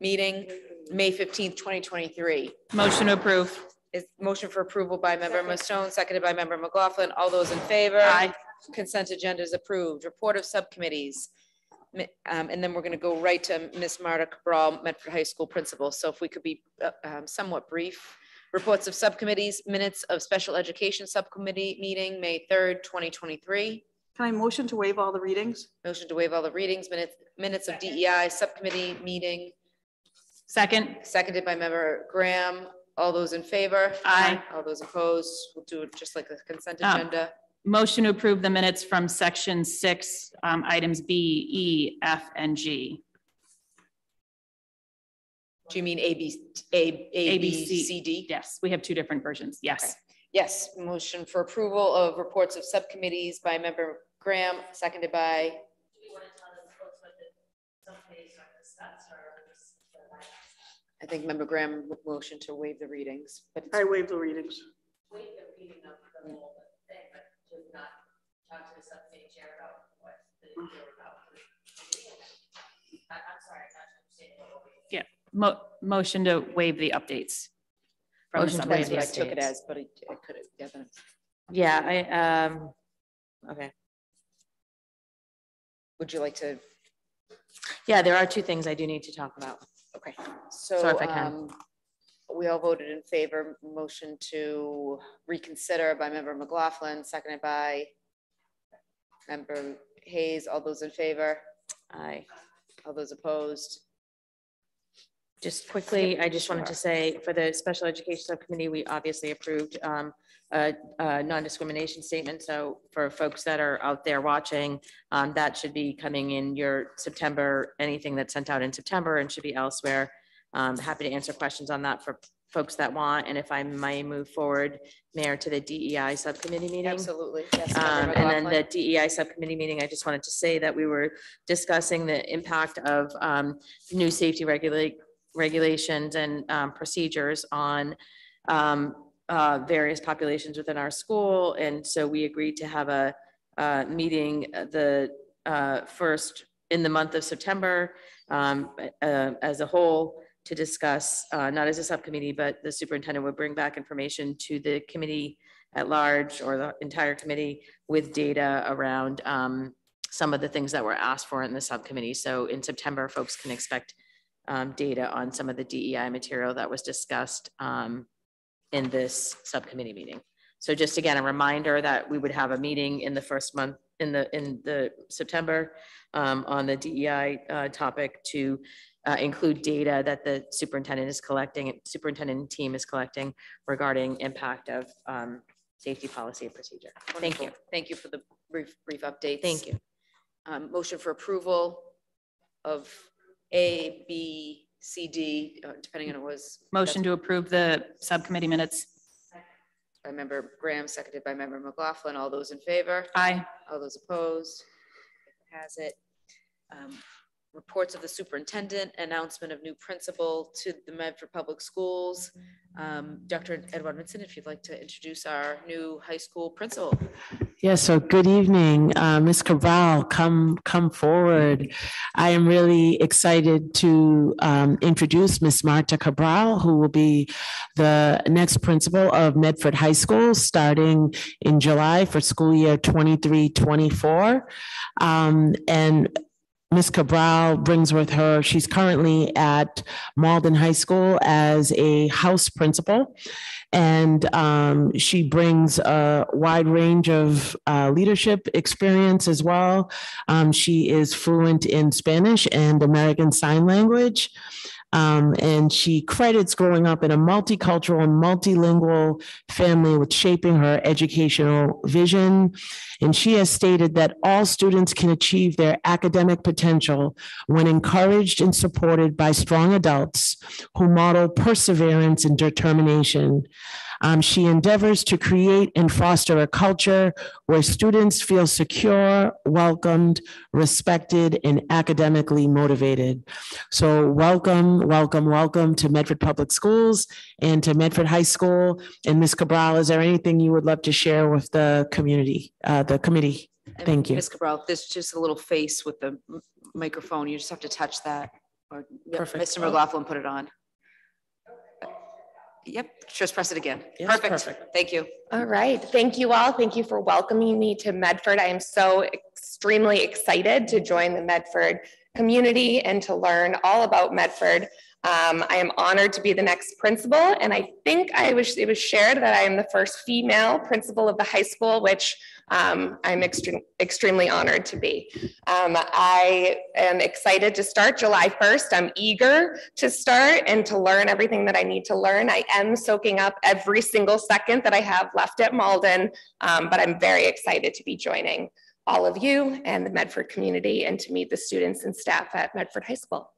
meeting, May fifteenth, twenty twenty-three.
Motion to approve.
Is motion for approval by member Mustone, seconded by member McLaughlin. All those in favor?
Aye.
Consent agenda is approved. Report of subcommittees. Um, and then we're gonna go right to Miss Marta Cabral, Medford High School Principal. So if we could be uh, um, somewhat brief. Reports of subcommittees, minutes of Special Education Subcommittee meeting, May third, twenty twenty-three.
Can I motion to waive all the readings?
Motion to waive all the readings, minutes, minutes of DEI Subcommittee meeting,
Second.
seconded by member Graham. All those in favor?
Aye.
All those opposed? We'll do it just like the consent
Um,
agenda.
Motion to approve the minutes from section six, um, items B, E, F, and G.
Do you mean A, B, A, A, B, C, D?
Yes, we have two different versions. Yes.
Yes, motion for approval of reports of subcommittees by member Graham, seconded by. I think member Graham motion to waive the readings, but
I waive the readings.
Yeah, mo- motion to waive the updates. from the
Motion to
subcommittee.
that's what I
waive the
took it
updates.
as, but I I could have, yeah, then-
Yeah, I, um, okay.
would you like to?
Yeah, there are two things I do need to talk about.
Okay, so.
Sorry if I can.
um, We all voted in favor, motion to reconsider by member McLaughlin, seconded by member Hayes. All those in favor?
I,
All those opposed?
just quickly, I just wanted to say, for the Special Education Subcommittee, we obviously approved um, a, a non-discrimination statement. So for folks that are out there watching, um, that should be coming in your September, anything that's sent out in September and should be elsewhere. Um, Happy to answer questions on that for folks that want. And if I might move forward, Mayor, to the DEI Subcommittee meeting.
Absolutely. Yes,
Um,
member
and then the
McLaughlin.
DEI subcommittee meeting, I just wanted to say that we were discussing the impact of um, new safety regulate, regulations and um, procedures on um, uh, various populations within our school. And so we agreed to have a, uh meeting uh, the uh, first in the month of September um, uh, as a whole to discuss, uh, not as a subcommittee, but the superintendent would bring back information to the committee at large or the entire committee with data around um, some of the things that were asked for in the subcommittee. So in September, folks can expect um, data on some of the DEI material that was discussed um, in this subcommittee meeting. So just again, a reminder that we would have a meeting in the first month, in the, in the September um, on the DEI uh, topic to uh, include data that the superintendent is collecting, and superintendent team is collecting regarding impact of um, safety policy and procedure. Thank you.
Thank you for the brief, brief updates.
Thank you.
Um, motion for approval of A, B, C, D, uh, depending on what it was.
Motion to approve the subcommittee minutes.
By member Graham, seconded by member McLaughlin. All those in favor?
Aye.
All those opposed? Has it. Um, Reports of the superintendent, announcement of new principal to the Medford Public Schools. Um, Dr. Edwardson, if you'd like to introduce our new high school principal.
Yes, so good evening, uh, Ms. Cabral, come, come forward. I am really excited to um, introduce Ms. Marta Cabral, who will be the next principal of Medford High School, starting in July for school year 23, 24. Um, And Ms. Cabral brings with her, she's currently at Malden High School as a house principal. And um, she brings a wide range of uh, leadership experience as well. Um, she is fluent in Spanish and American Sign Language. Um, and she credits growing up in a multicultural and multilingual family with shaping her educational vision. And she has stated that all students can achieve their academic potential when encouraged and supported by strong adults who model perseverance and determination. Um, she endeavors to create and foster a culture where students feel secure, welcomed, respected, and academically motivated. So welcome, welcome, welcome to Medford Public Schools and to Medford High School. And Ms. Cabral, is there anything you would love to share with the community, uh, the committee?
And
Thank you.
Ms. Cabral, there's just a little face with the microphone. You just have to touch that. Or yep, Mr. McLaughlin put it on. Yep, just press it again.
Yes,
Perfect.
perfect.
Thank you.
All right, thank you all. Thank you for welcoming me to Medford. I am so extremely excited to join the Medford community and to learn all about Medford. Um, I am honored to be the next principal, and I think I was, it was shared that I am the first female principal of the high school, which um, I'm extreme, extremely honored to be. Um, I am excited to start July 1st. I'm eager to start and to learn everything that I need to learn. I am soaking up every single second that I have left at Malden, um, but I'm very excited to be joining all of you and the Medford community and to meet the students and staff at Medford High School.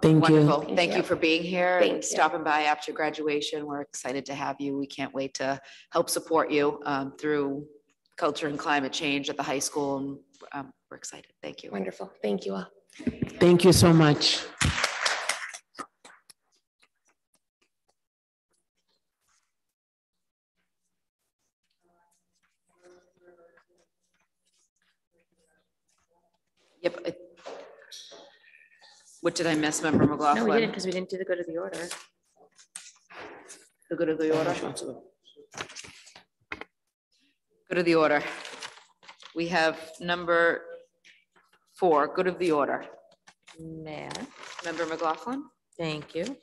Thank you.
Wonderful.
Thank
Thank you
you.
for being here
Thank
and
you.
stopping by after graduation. We're excited to have you. We can't wait to help support you um, through culture and climate change at the high school. And um, we're excited. Thank you.
Wonderful. Thank you all.
Thank you so much.
Yep. I- What did I miss, Member
No, we didn't,
McLaughlin?
because we didn't do the go to the order.
The good of the order. Good of the order. We have number four, good of the order.
Mayor.
Member McLaughlin?
Thank you.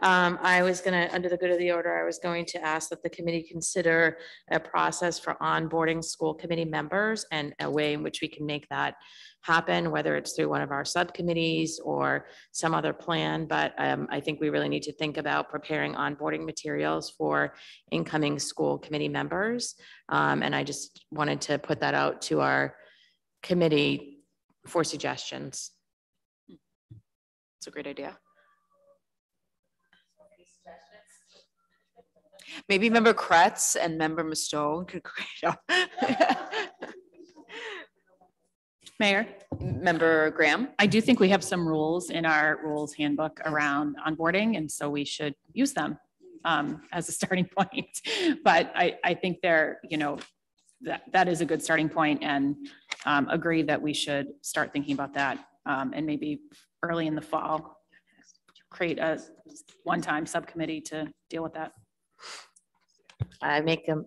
Um, I was gonna, under the good of the order, I was going to ask that the committee consider a process for onboarding school committee members and a way in which we can make that happen, whether it's through one of our subcommittees or some other plan. But um, I think we really need to think about preparing onboarding materials for incoming school committee members. Um, and I just wanted to put that out to our committee for suggestions.
It's a great idea. Maybe member Kreatz and member Mustone could create a. [LAUGHS]
Mayor,
Member Graham?
I do think we have some rules in our rules handbook around onboarding, and so we should use them um, as a [LAUGHS] starting point. But I, I think they're, you know, that, that is a good starting point and um, agree that we should start thinking about that um, and maybe early in the fall, create a one-time subcommittee to deal with that.
I make a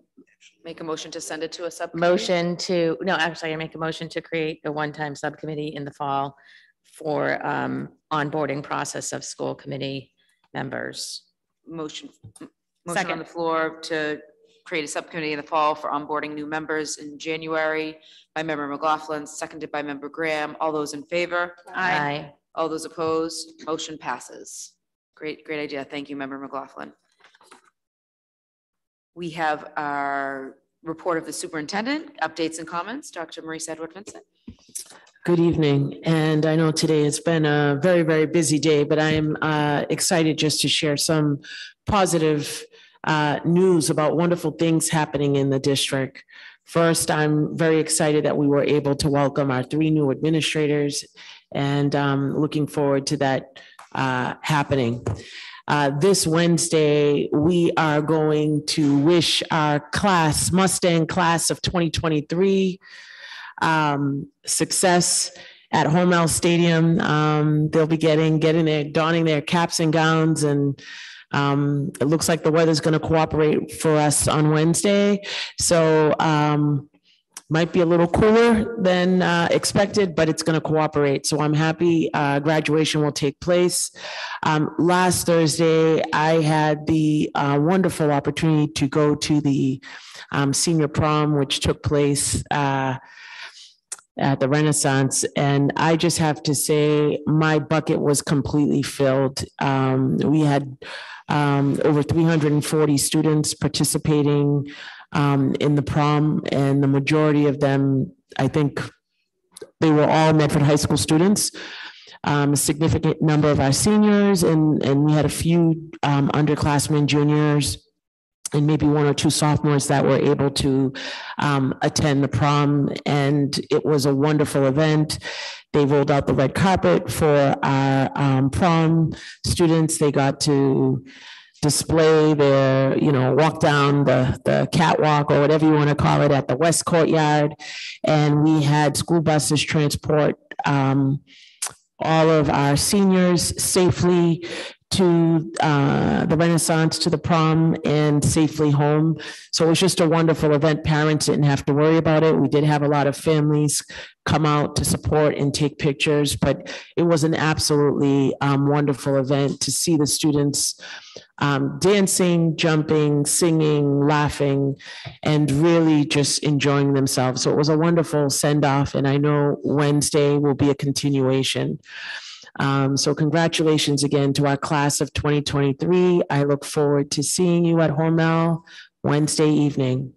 Make a motion to send it to a subcommittee?
motion to, no, actually, I make a motion to create a one-time subcommittee in the fall for um, onboarding process of school committee members.
Motion, motion on the floor to create a subcommittee in the fall for onboarding new members in January by member McLaughlin, seconded by member Graham. All those in favor?
Aye.
All those opposed? Motion passes. Great, great idea. Thank you, member McLaughlin. We have our report of the superintendent, updates and comments. Dr. Marice Edouard-Vincent.
Good evening, and I know today has been a very, very busy day, but I am uh, excited just to share some positive uh, news about wonderful things happening in the district. First, I'm very excited that we were able to welcome our three new administrators and um, looking forward to that uh, happening. Uh, This Wednesday, we are going to wish our class, Mustang class of 2023, um, success at Hormel Stadium. Um, they'll be getting, getting their, donning their caps and gowns and um, it looks like the weather's going to cooperate for us on Wednesday. So, um, might be a little cooler than, uh, expected, but it's going to cooperate. So I'm happy, uh, graduation will take place. Um, last Thursday, I had the, uh, wonderful opportunity to go to the, um, senior prom, which took place, uh, at the Renaissance. And I just have to say, my bucket was completely filled. Um, we had um, over 340 students participating um, in the prom, and the majority of them, I think, they were all Medford High School students. Um, a significant number of our seniors, and and we had a few um, underclassmen, juniors, and maybe one or two sophomores that were able to um, attend the prom. And it was a wonderful event. They rolled out the red carpet for our um, prom students. They got to display their, you know, walk down the, the catwalk or whatever you want to call it at the West Courtyard. And we had school buses transport um, all of our seniors safely to uh, the Renaissance, to the prom, and safely home. So it was just a wonderful event. Parents didn't have to worry about it. We did have a lot of families come out to support and take pictures, but it was an absolutely um, wonderful event to see the students um, dancing, jumping, singing, laughing, and really just enjoying themselves. So it was a wonderful send off. And I know Wednesday will be a continuation. Um, so congratulations again to our class of 2023. I look forward to seeing you at Hormel Wednesday evening.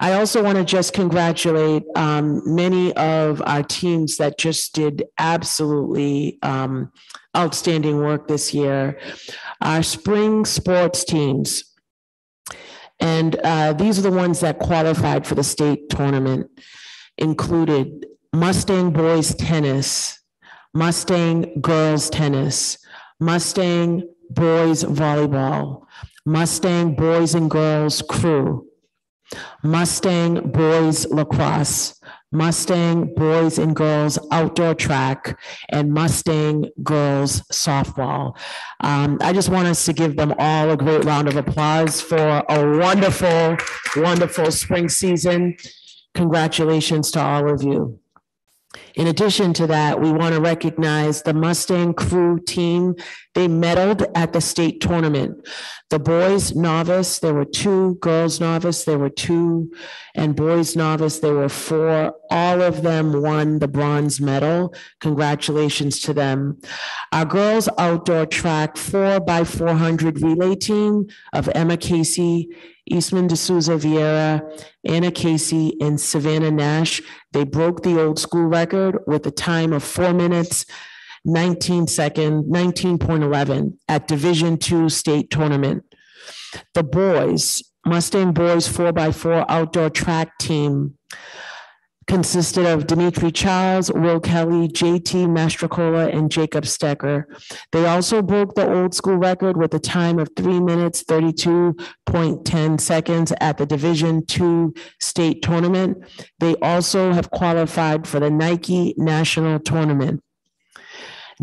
I also want to just congratulate um, many of our teams that just did absolutely um, outstanding work this year. Our spring sports teams, and uh, these are the ones that qualified for the state tournament, included Mustang boys tennis, Mustang girls tennis, Mustang boys volleyball, Mustang boys and girls crew, Mustang boys lacrosse, Mustang boys and girls outdoor track, and Mustang girls softball. Um, I just want us to give them all a great round of applause for a wonderful, wonderful spring season. Congratulations to all of you. In addition to that, we want to recognize the Mustang crew team. They medaled at the state tournament. The boys novice, there were two, girls novice, there were two, and boys novice, there were four. All of them won the bronze medal. Congratulations to them. Our girls outdoor track four by 400 relay team of Emma Casey Eastman D'Souza Vieira, Anna Casey, and Savannah Nash. They broke the old school record with a time of four minutes, 19 second, 19.11 at Division Two state tournament. The boys, Mustang Boys 4x4 outdoor track team consisted of Dimitri Charles, Will Kelly, JT Mastrocola, and Jacob Stecker. They also broke the old school record with a time of three minutes, 32.10 seconds at the Division Two state tournament. They also have qualified for the Nike National Tournament.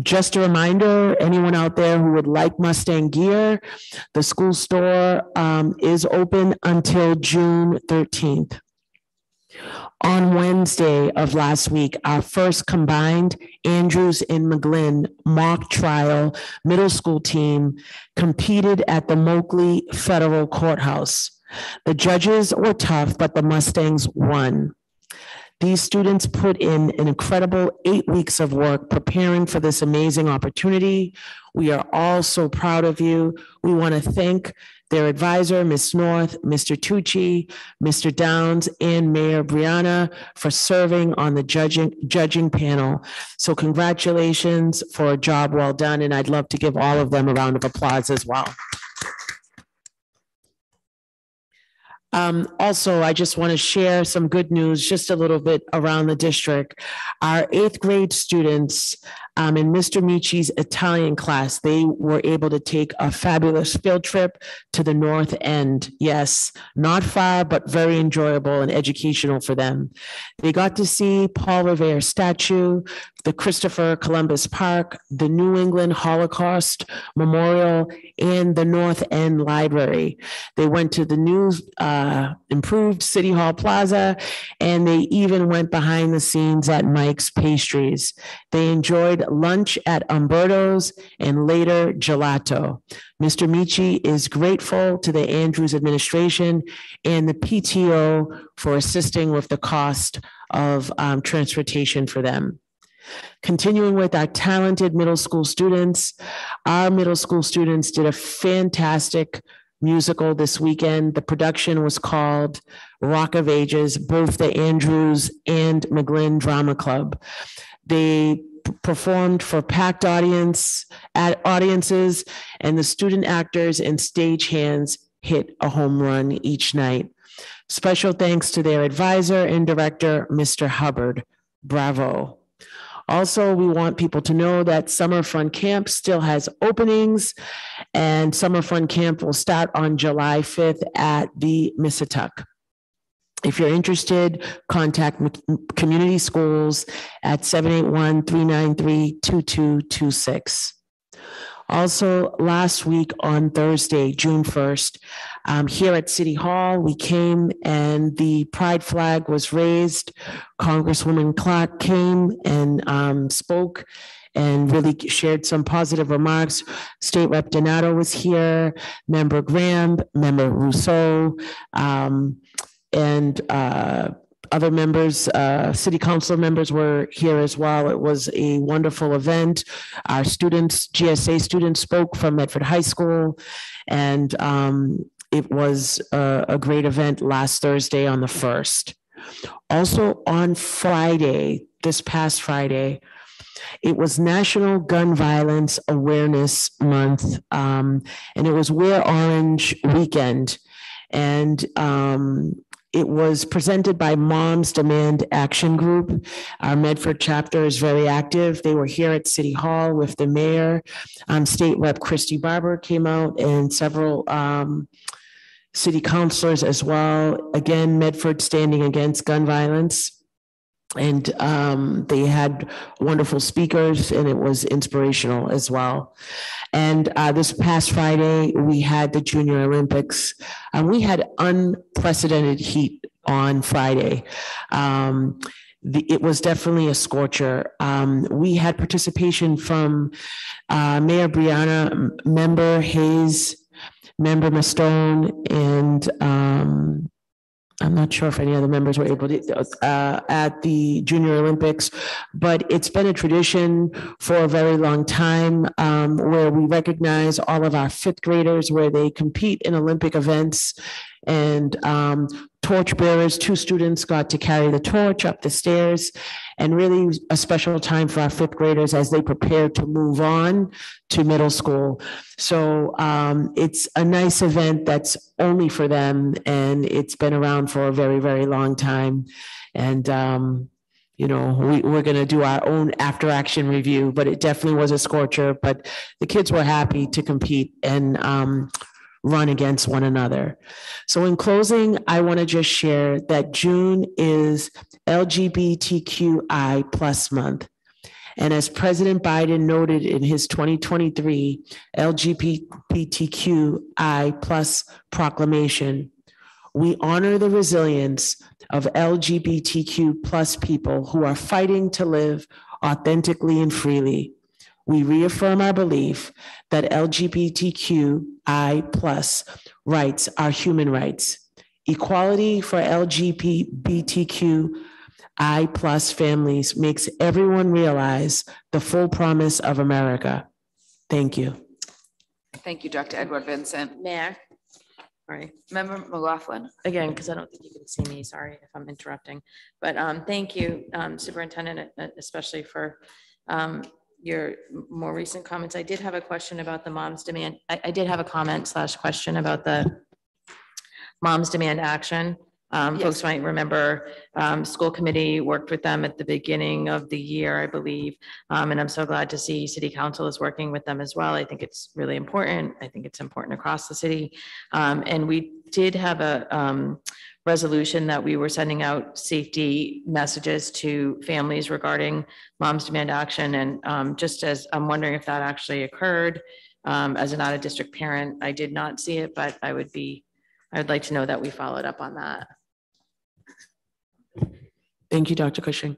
Just a reminder, anyone out there who would like Mustang gear, the school store um, is open until June 13th. On Wednesday of last week, our first combined Andrews and McGlynn mock trial middle school team competed at the Moakley Federal Courthouse. The judges were tough, but the Mustangs won. These students put in an incredible eight weeks of work preparing for this amazing opportunity. We are all so proud of you. We want to thank their advisor, Ms. North, Mr. Tucci, Mr. Downs, and Mayor Breanna for serving on the judging, judging panel. So congratulations for a job well done, and I'd love to give all of them a round of applause as well. Um, also, I just want to share some good news, just a little bit around the district. Our eighth grade students um, in Mr. Michi's Italian class, they were able to take a fabulous field trip to the North End. Yes, not far, but very enjoyable and educational for them. They got to see Paul Revere statue, the Christopher Columbus Park, the New England Holocaust Memorial, and the North End Library. They went to the new uh, improved City Hall Plaza, and they even went behind the scenes at Mike's Pastries. They enjoyed lunch at Umberto's and later gelato. Mr. Michi is grateful to the Andrews administration and the PTO for assisting with the cost of um, transportation for them. Continuing with our talented middle school students, our middle school students did a fantastic musical this weekend. The production was called Rock of Ages, both the Andrews and McGlynn Drama Club. They performed for packed audience at audiences and the student actors and stage hands hit a home run each night. Special thanks to their advisor and director, Mr. Hubbard. Bravo. Also, we want people to know that Summer Fun Camp still has openings and Summer Fun Camp will start on July 5th at the Missituk. If you're interested, contact Community Schools at 781-393-2226. Also, last week on Thursday, June 1st, um, here at City Hall, we came and the pride flag was raised. Congresswoman Clark came and um, spoke and really shared some positive remarks. State Rep Donato was here, Member Graham, Member Ruseau, um, and uh, other members, uh, city council members were here as well. It was a wonderful event. Our students, GSA students spoke from Medford High School. And um, it was a, a great event last Thursday on the 1st. Also on Friday, this past Friday, it was National Gun Violence Awareness Month, um, and it was Wear Orange Weekend. And um, it was presented by Moms Demand Action Group. Our Medford chapter is very active. They were here at City Hall with the mayor. Um, State Rep Christy Barber came out and several um, city councilors as well. Again, Medford standing against gun violence. And um, they had wonderful speakers and it was inspirational as well. And uh, this past Friday, we had the Junior Olympics. and we had unprecedented heat on Friday. Um, the, it was definitely a scorcher. Um, we had participation from uh, Mayor Breanna, Member Hayes, Member Mustone, and um, I'm not sure if any other members were able to, uh, at the Junior Olympics, but it's been a tradition for a very long time um, where we recognize all of our fifth graders where they compete in Olympic events. And um, torch bearers, two students got to carry the torch up the stairs and really a special time for our fifth graders as they prepare to move on to middle school. So um, it's a nice event that's only for them and it's been around for a very, very long time. And um, you know, we, we're going to do our own after action review, but it definitely was a scorcher. But the kids were happy to compete and um, run against one another. So, in closing, I want to just share that June is LGBTQI plus month. And as President Biden noted in his 2023 LGBTQI plus proclamation, we honor the resilience of LGBTQ plus people who are fighting to live authentically and freely. We reaffirm our belief that LGBTQI plus rights are human rights. Equality for LGBTQI plus families makes everyone realize the full promise of America. Thank you.
Thank you, Dr. Edouard-Vincent.
Mayor. Sorry.
Member McLaughlin.
Again, because I don't think you can see me, sorry if I'm interrupting. But um, thank you, um, Superintendent, uh, especially for um, your more recent comments. I did have a question about the mom's demand. I, I did have a comment slash question about the mom's demand action. Um, folks might remember, um, school committee worked with them at the beginning of the year, I believe. Um, and I'm so glad to see city council is working with them as well. I think it's really important. I think it's important across the city. Um, and we did have a, um, resolution that we were sending out safety messages to families regarding mom's demand action. And um, just as I'm wondering if that actually occurred, um, as an out of district parent, I did not see it, but I would be, I'd like to know that we followed up on that.
Thank you, Dr. Cushing.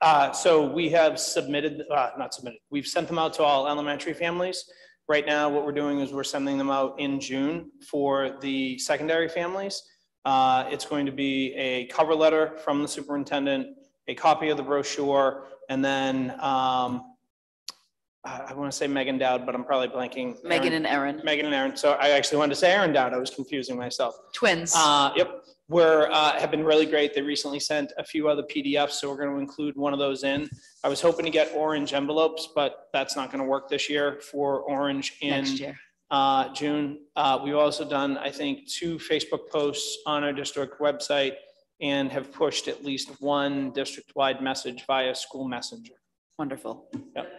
Uh, so we have submitted, uh, not submitted, we've sent them out to all elementary families. Right now, what we're doing is we're sending them out in June for the secondary families. Uh, it's going to be a cover letter from the superintendent, a copy of the brochure, and then um, I want to say Megan Dowd, but I'm probably blanking.
Megan and Erin.
Megan and Aaron. So I actually wanted to say Aaron Dowd. I was confusing myself.
Twins.
Uh, yep, were, uh, have been really great. They recently sent a few other PDFs, so we're going to include one of those in. I was hoping to get orange envelopes, but that's not going to work this year for orange in
Next year.
uh, June. Uh, We've also done, I think, two Facebook posts on our district website and have pushed at least one district-wide message via school messenger.
Wonderful.
Yep.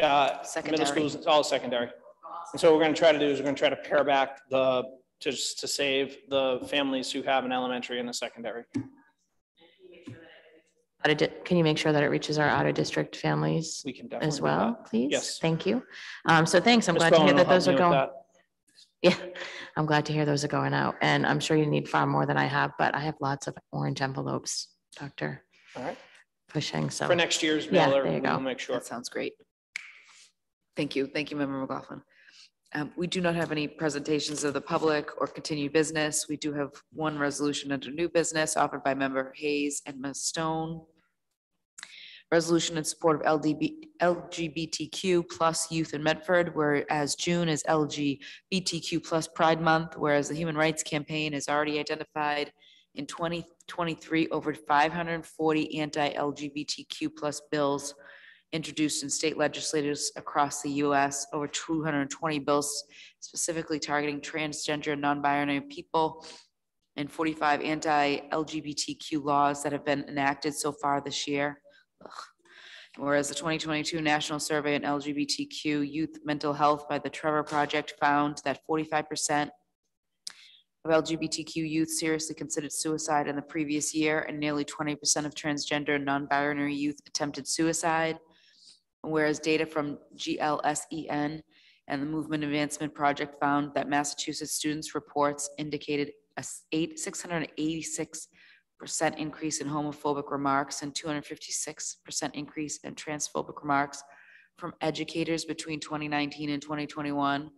Uh, Middle
Secondary.
schools, it's all secondary. And so what we're gonna try to do is we're gonna try to pare back the, just to save the families who have an elementary and a secondary.
Out of Can you make sure that it reaches our out-of-district families
We can definitely
as well, please?
Yes.
Thank you. Um, So thanks. I'm
Ms.
glad to hear that those are
help me with
going. [LAUGHS] Yeah, I'm glad to hear those are going out. And I'm sure you need far more than I have, but I have lots of orange envelopes, Dr.
All right.
Pushing, so.
For next year's
Yeah,
mailer,
there you
we'll
go.
make sure.
That sounds great. Thank you. Thank you, Member McLaughlin. Um, We do not have any presentations of the public or continued business. We do have one resolution under new business offered by Member Hayes and Mustone. Resolution in support of LDB, LGBTQ plus youth in Medford, whereas June is LGBTQ plus Pride Month, whereas the Human Rights Campaign has already identified in 2023 over 540 anti-LGBTQ plus bills introduced in state legislatures across the US, over 220 bills specifically targeting transgender, and non-binary people, and 45 anti-LGBTQ laws that have been enacted so far this year. Ugh. Whereas the 2022 National Survey on LGBTQ Youth Mental Health by the Trevor Project found that 45% of LGBTQ youth seriously considered suicide in the previous year, and nearly 20% of transgender and non-binary youth attempted suicide. Whereas data from GLSEN and the Movement Advancement Project found that Massachusetts students' reports indicated a eight, 686 percent increase in homophobic remarks and two hundred fifty-six percent increase in transphobic remarks from educators between twenty nineteen and twenty twenty-one.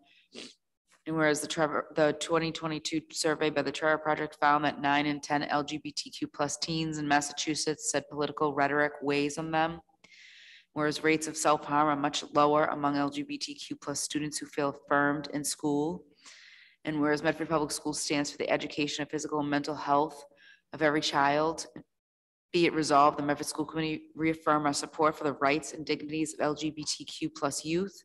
And whereas the Trevor, the twenty twenty-two survey by the Trevor Project found that nine in ten LGBTQ plus teens in Massachusetts said political rhetoric weighs on them. Whereas rates of self-harm are much lower among LGBTQ plus students who feel affirmed in school. And whereas Medford Public Schools stands for the education of physical and mental health of every child. Be it resolved, the Medford School Committee reaffirm our support for the rights and dignities of LGBTQ plus youth.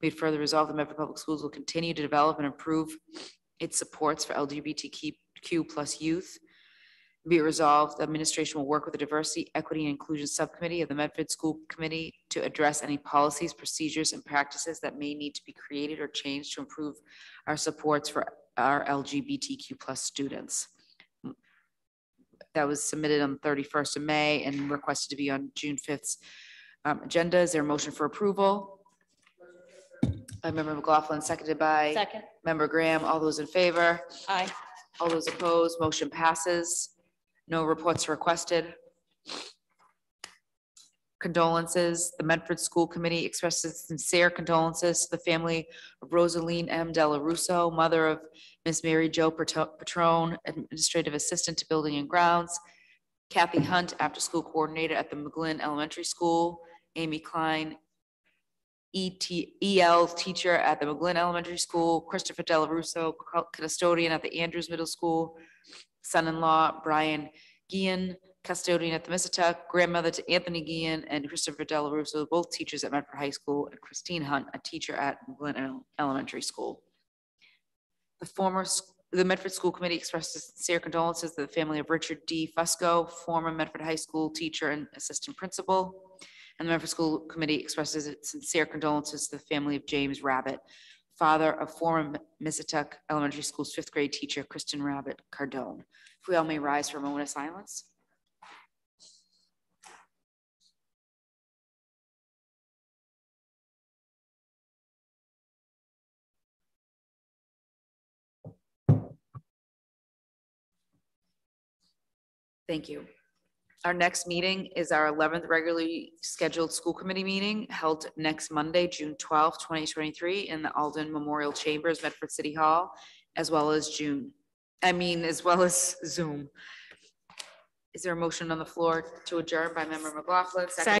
Be it further resolved, the Medford Public Schools will continue to develop and improve its supports for LGBTQ plus youth. Be it resolved, the administration will work with the Diversity, Equity, and Inclusion Subcommittee of the Medford School Committee to address any policies, procedures, and practices that may need to be created or changed to improve our supports for our LGBTQ plus students that was submitted on the thirty-first of May and requested to be on June fifth um, agenda. Is there a motion for approval? By Member McLaughlin, seconded by
Second.
Member Graham. All those in favor?
Aye.
All those opposed, motion passes. No reports requested. Condolences. The Medford School Committee expresses sincere condolences to the family of Rosaline M. Della Russo, mother of Miss Mary Jo Patrone, Administrative Assistant to Building and Grounds, Kathy Hunt, After-School Coordinator at the McGlynn Elementary School, Amy Klein, ET, EL teacher at the McGlynn Elementary School, Christopher Della Russo, custodian at the Andrews Middle School, son-in-law Brian Gian, custodian at the Missituk, grandmother to Anthony Gian and Christopher Della Russo, both teachers at Medford High School, and Christine Hunt, a teacher at Glen Elementary School. The former, the Medford School Committee expresses sincere condolences to the family of Richard D. Fusco, former Medford High School teacher and assistant principal. And the Medford School Committee expresses sincere condolences to the family of James Rabbit, father of former Missituk Elementary School's fifth grade teacher, Kristen Rabbit Cardone. If we all may rise for a moment of silence. Thank you. Our next meeting is our eleventh regularly scheduled school committee meeting held next Monday, June 12, twenty twenty-three in the Alden Memorial Chambers, Medford City Hall, as well as June, I mean, as well as Zoom. Is there a motion on the floor to adjourn by member McLaughlin? seconded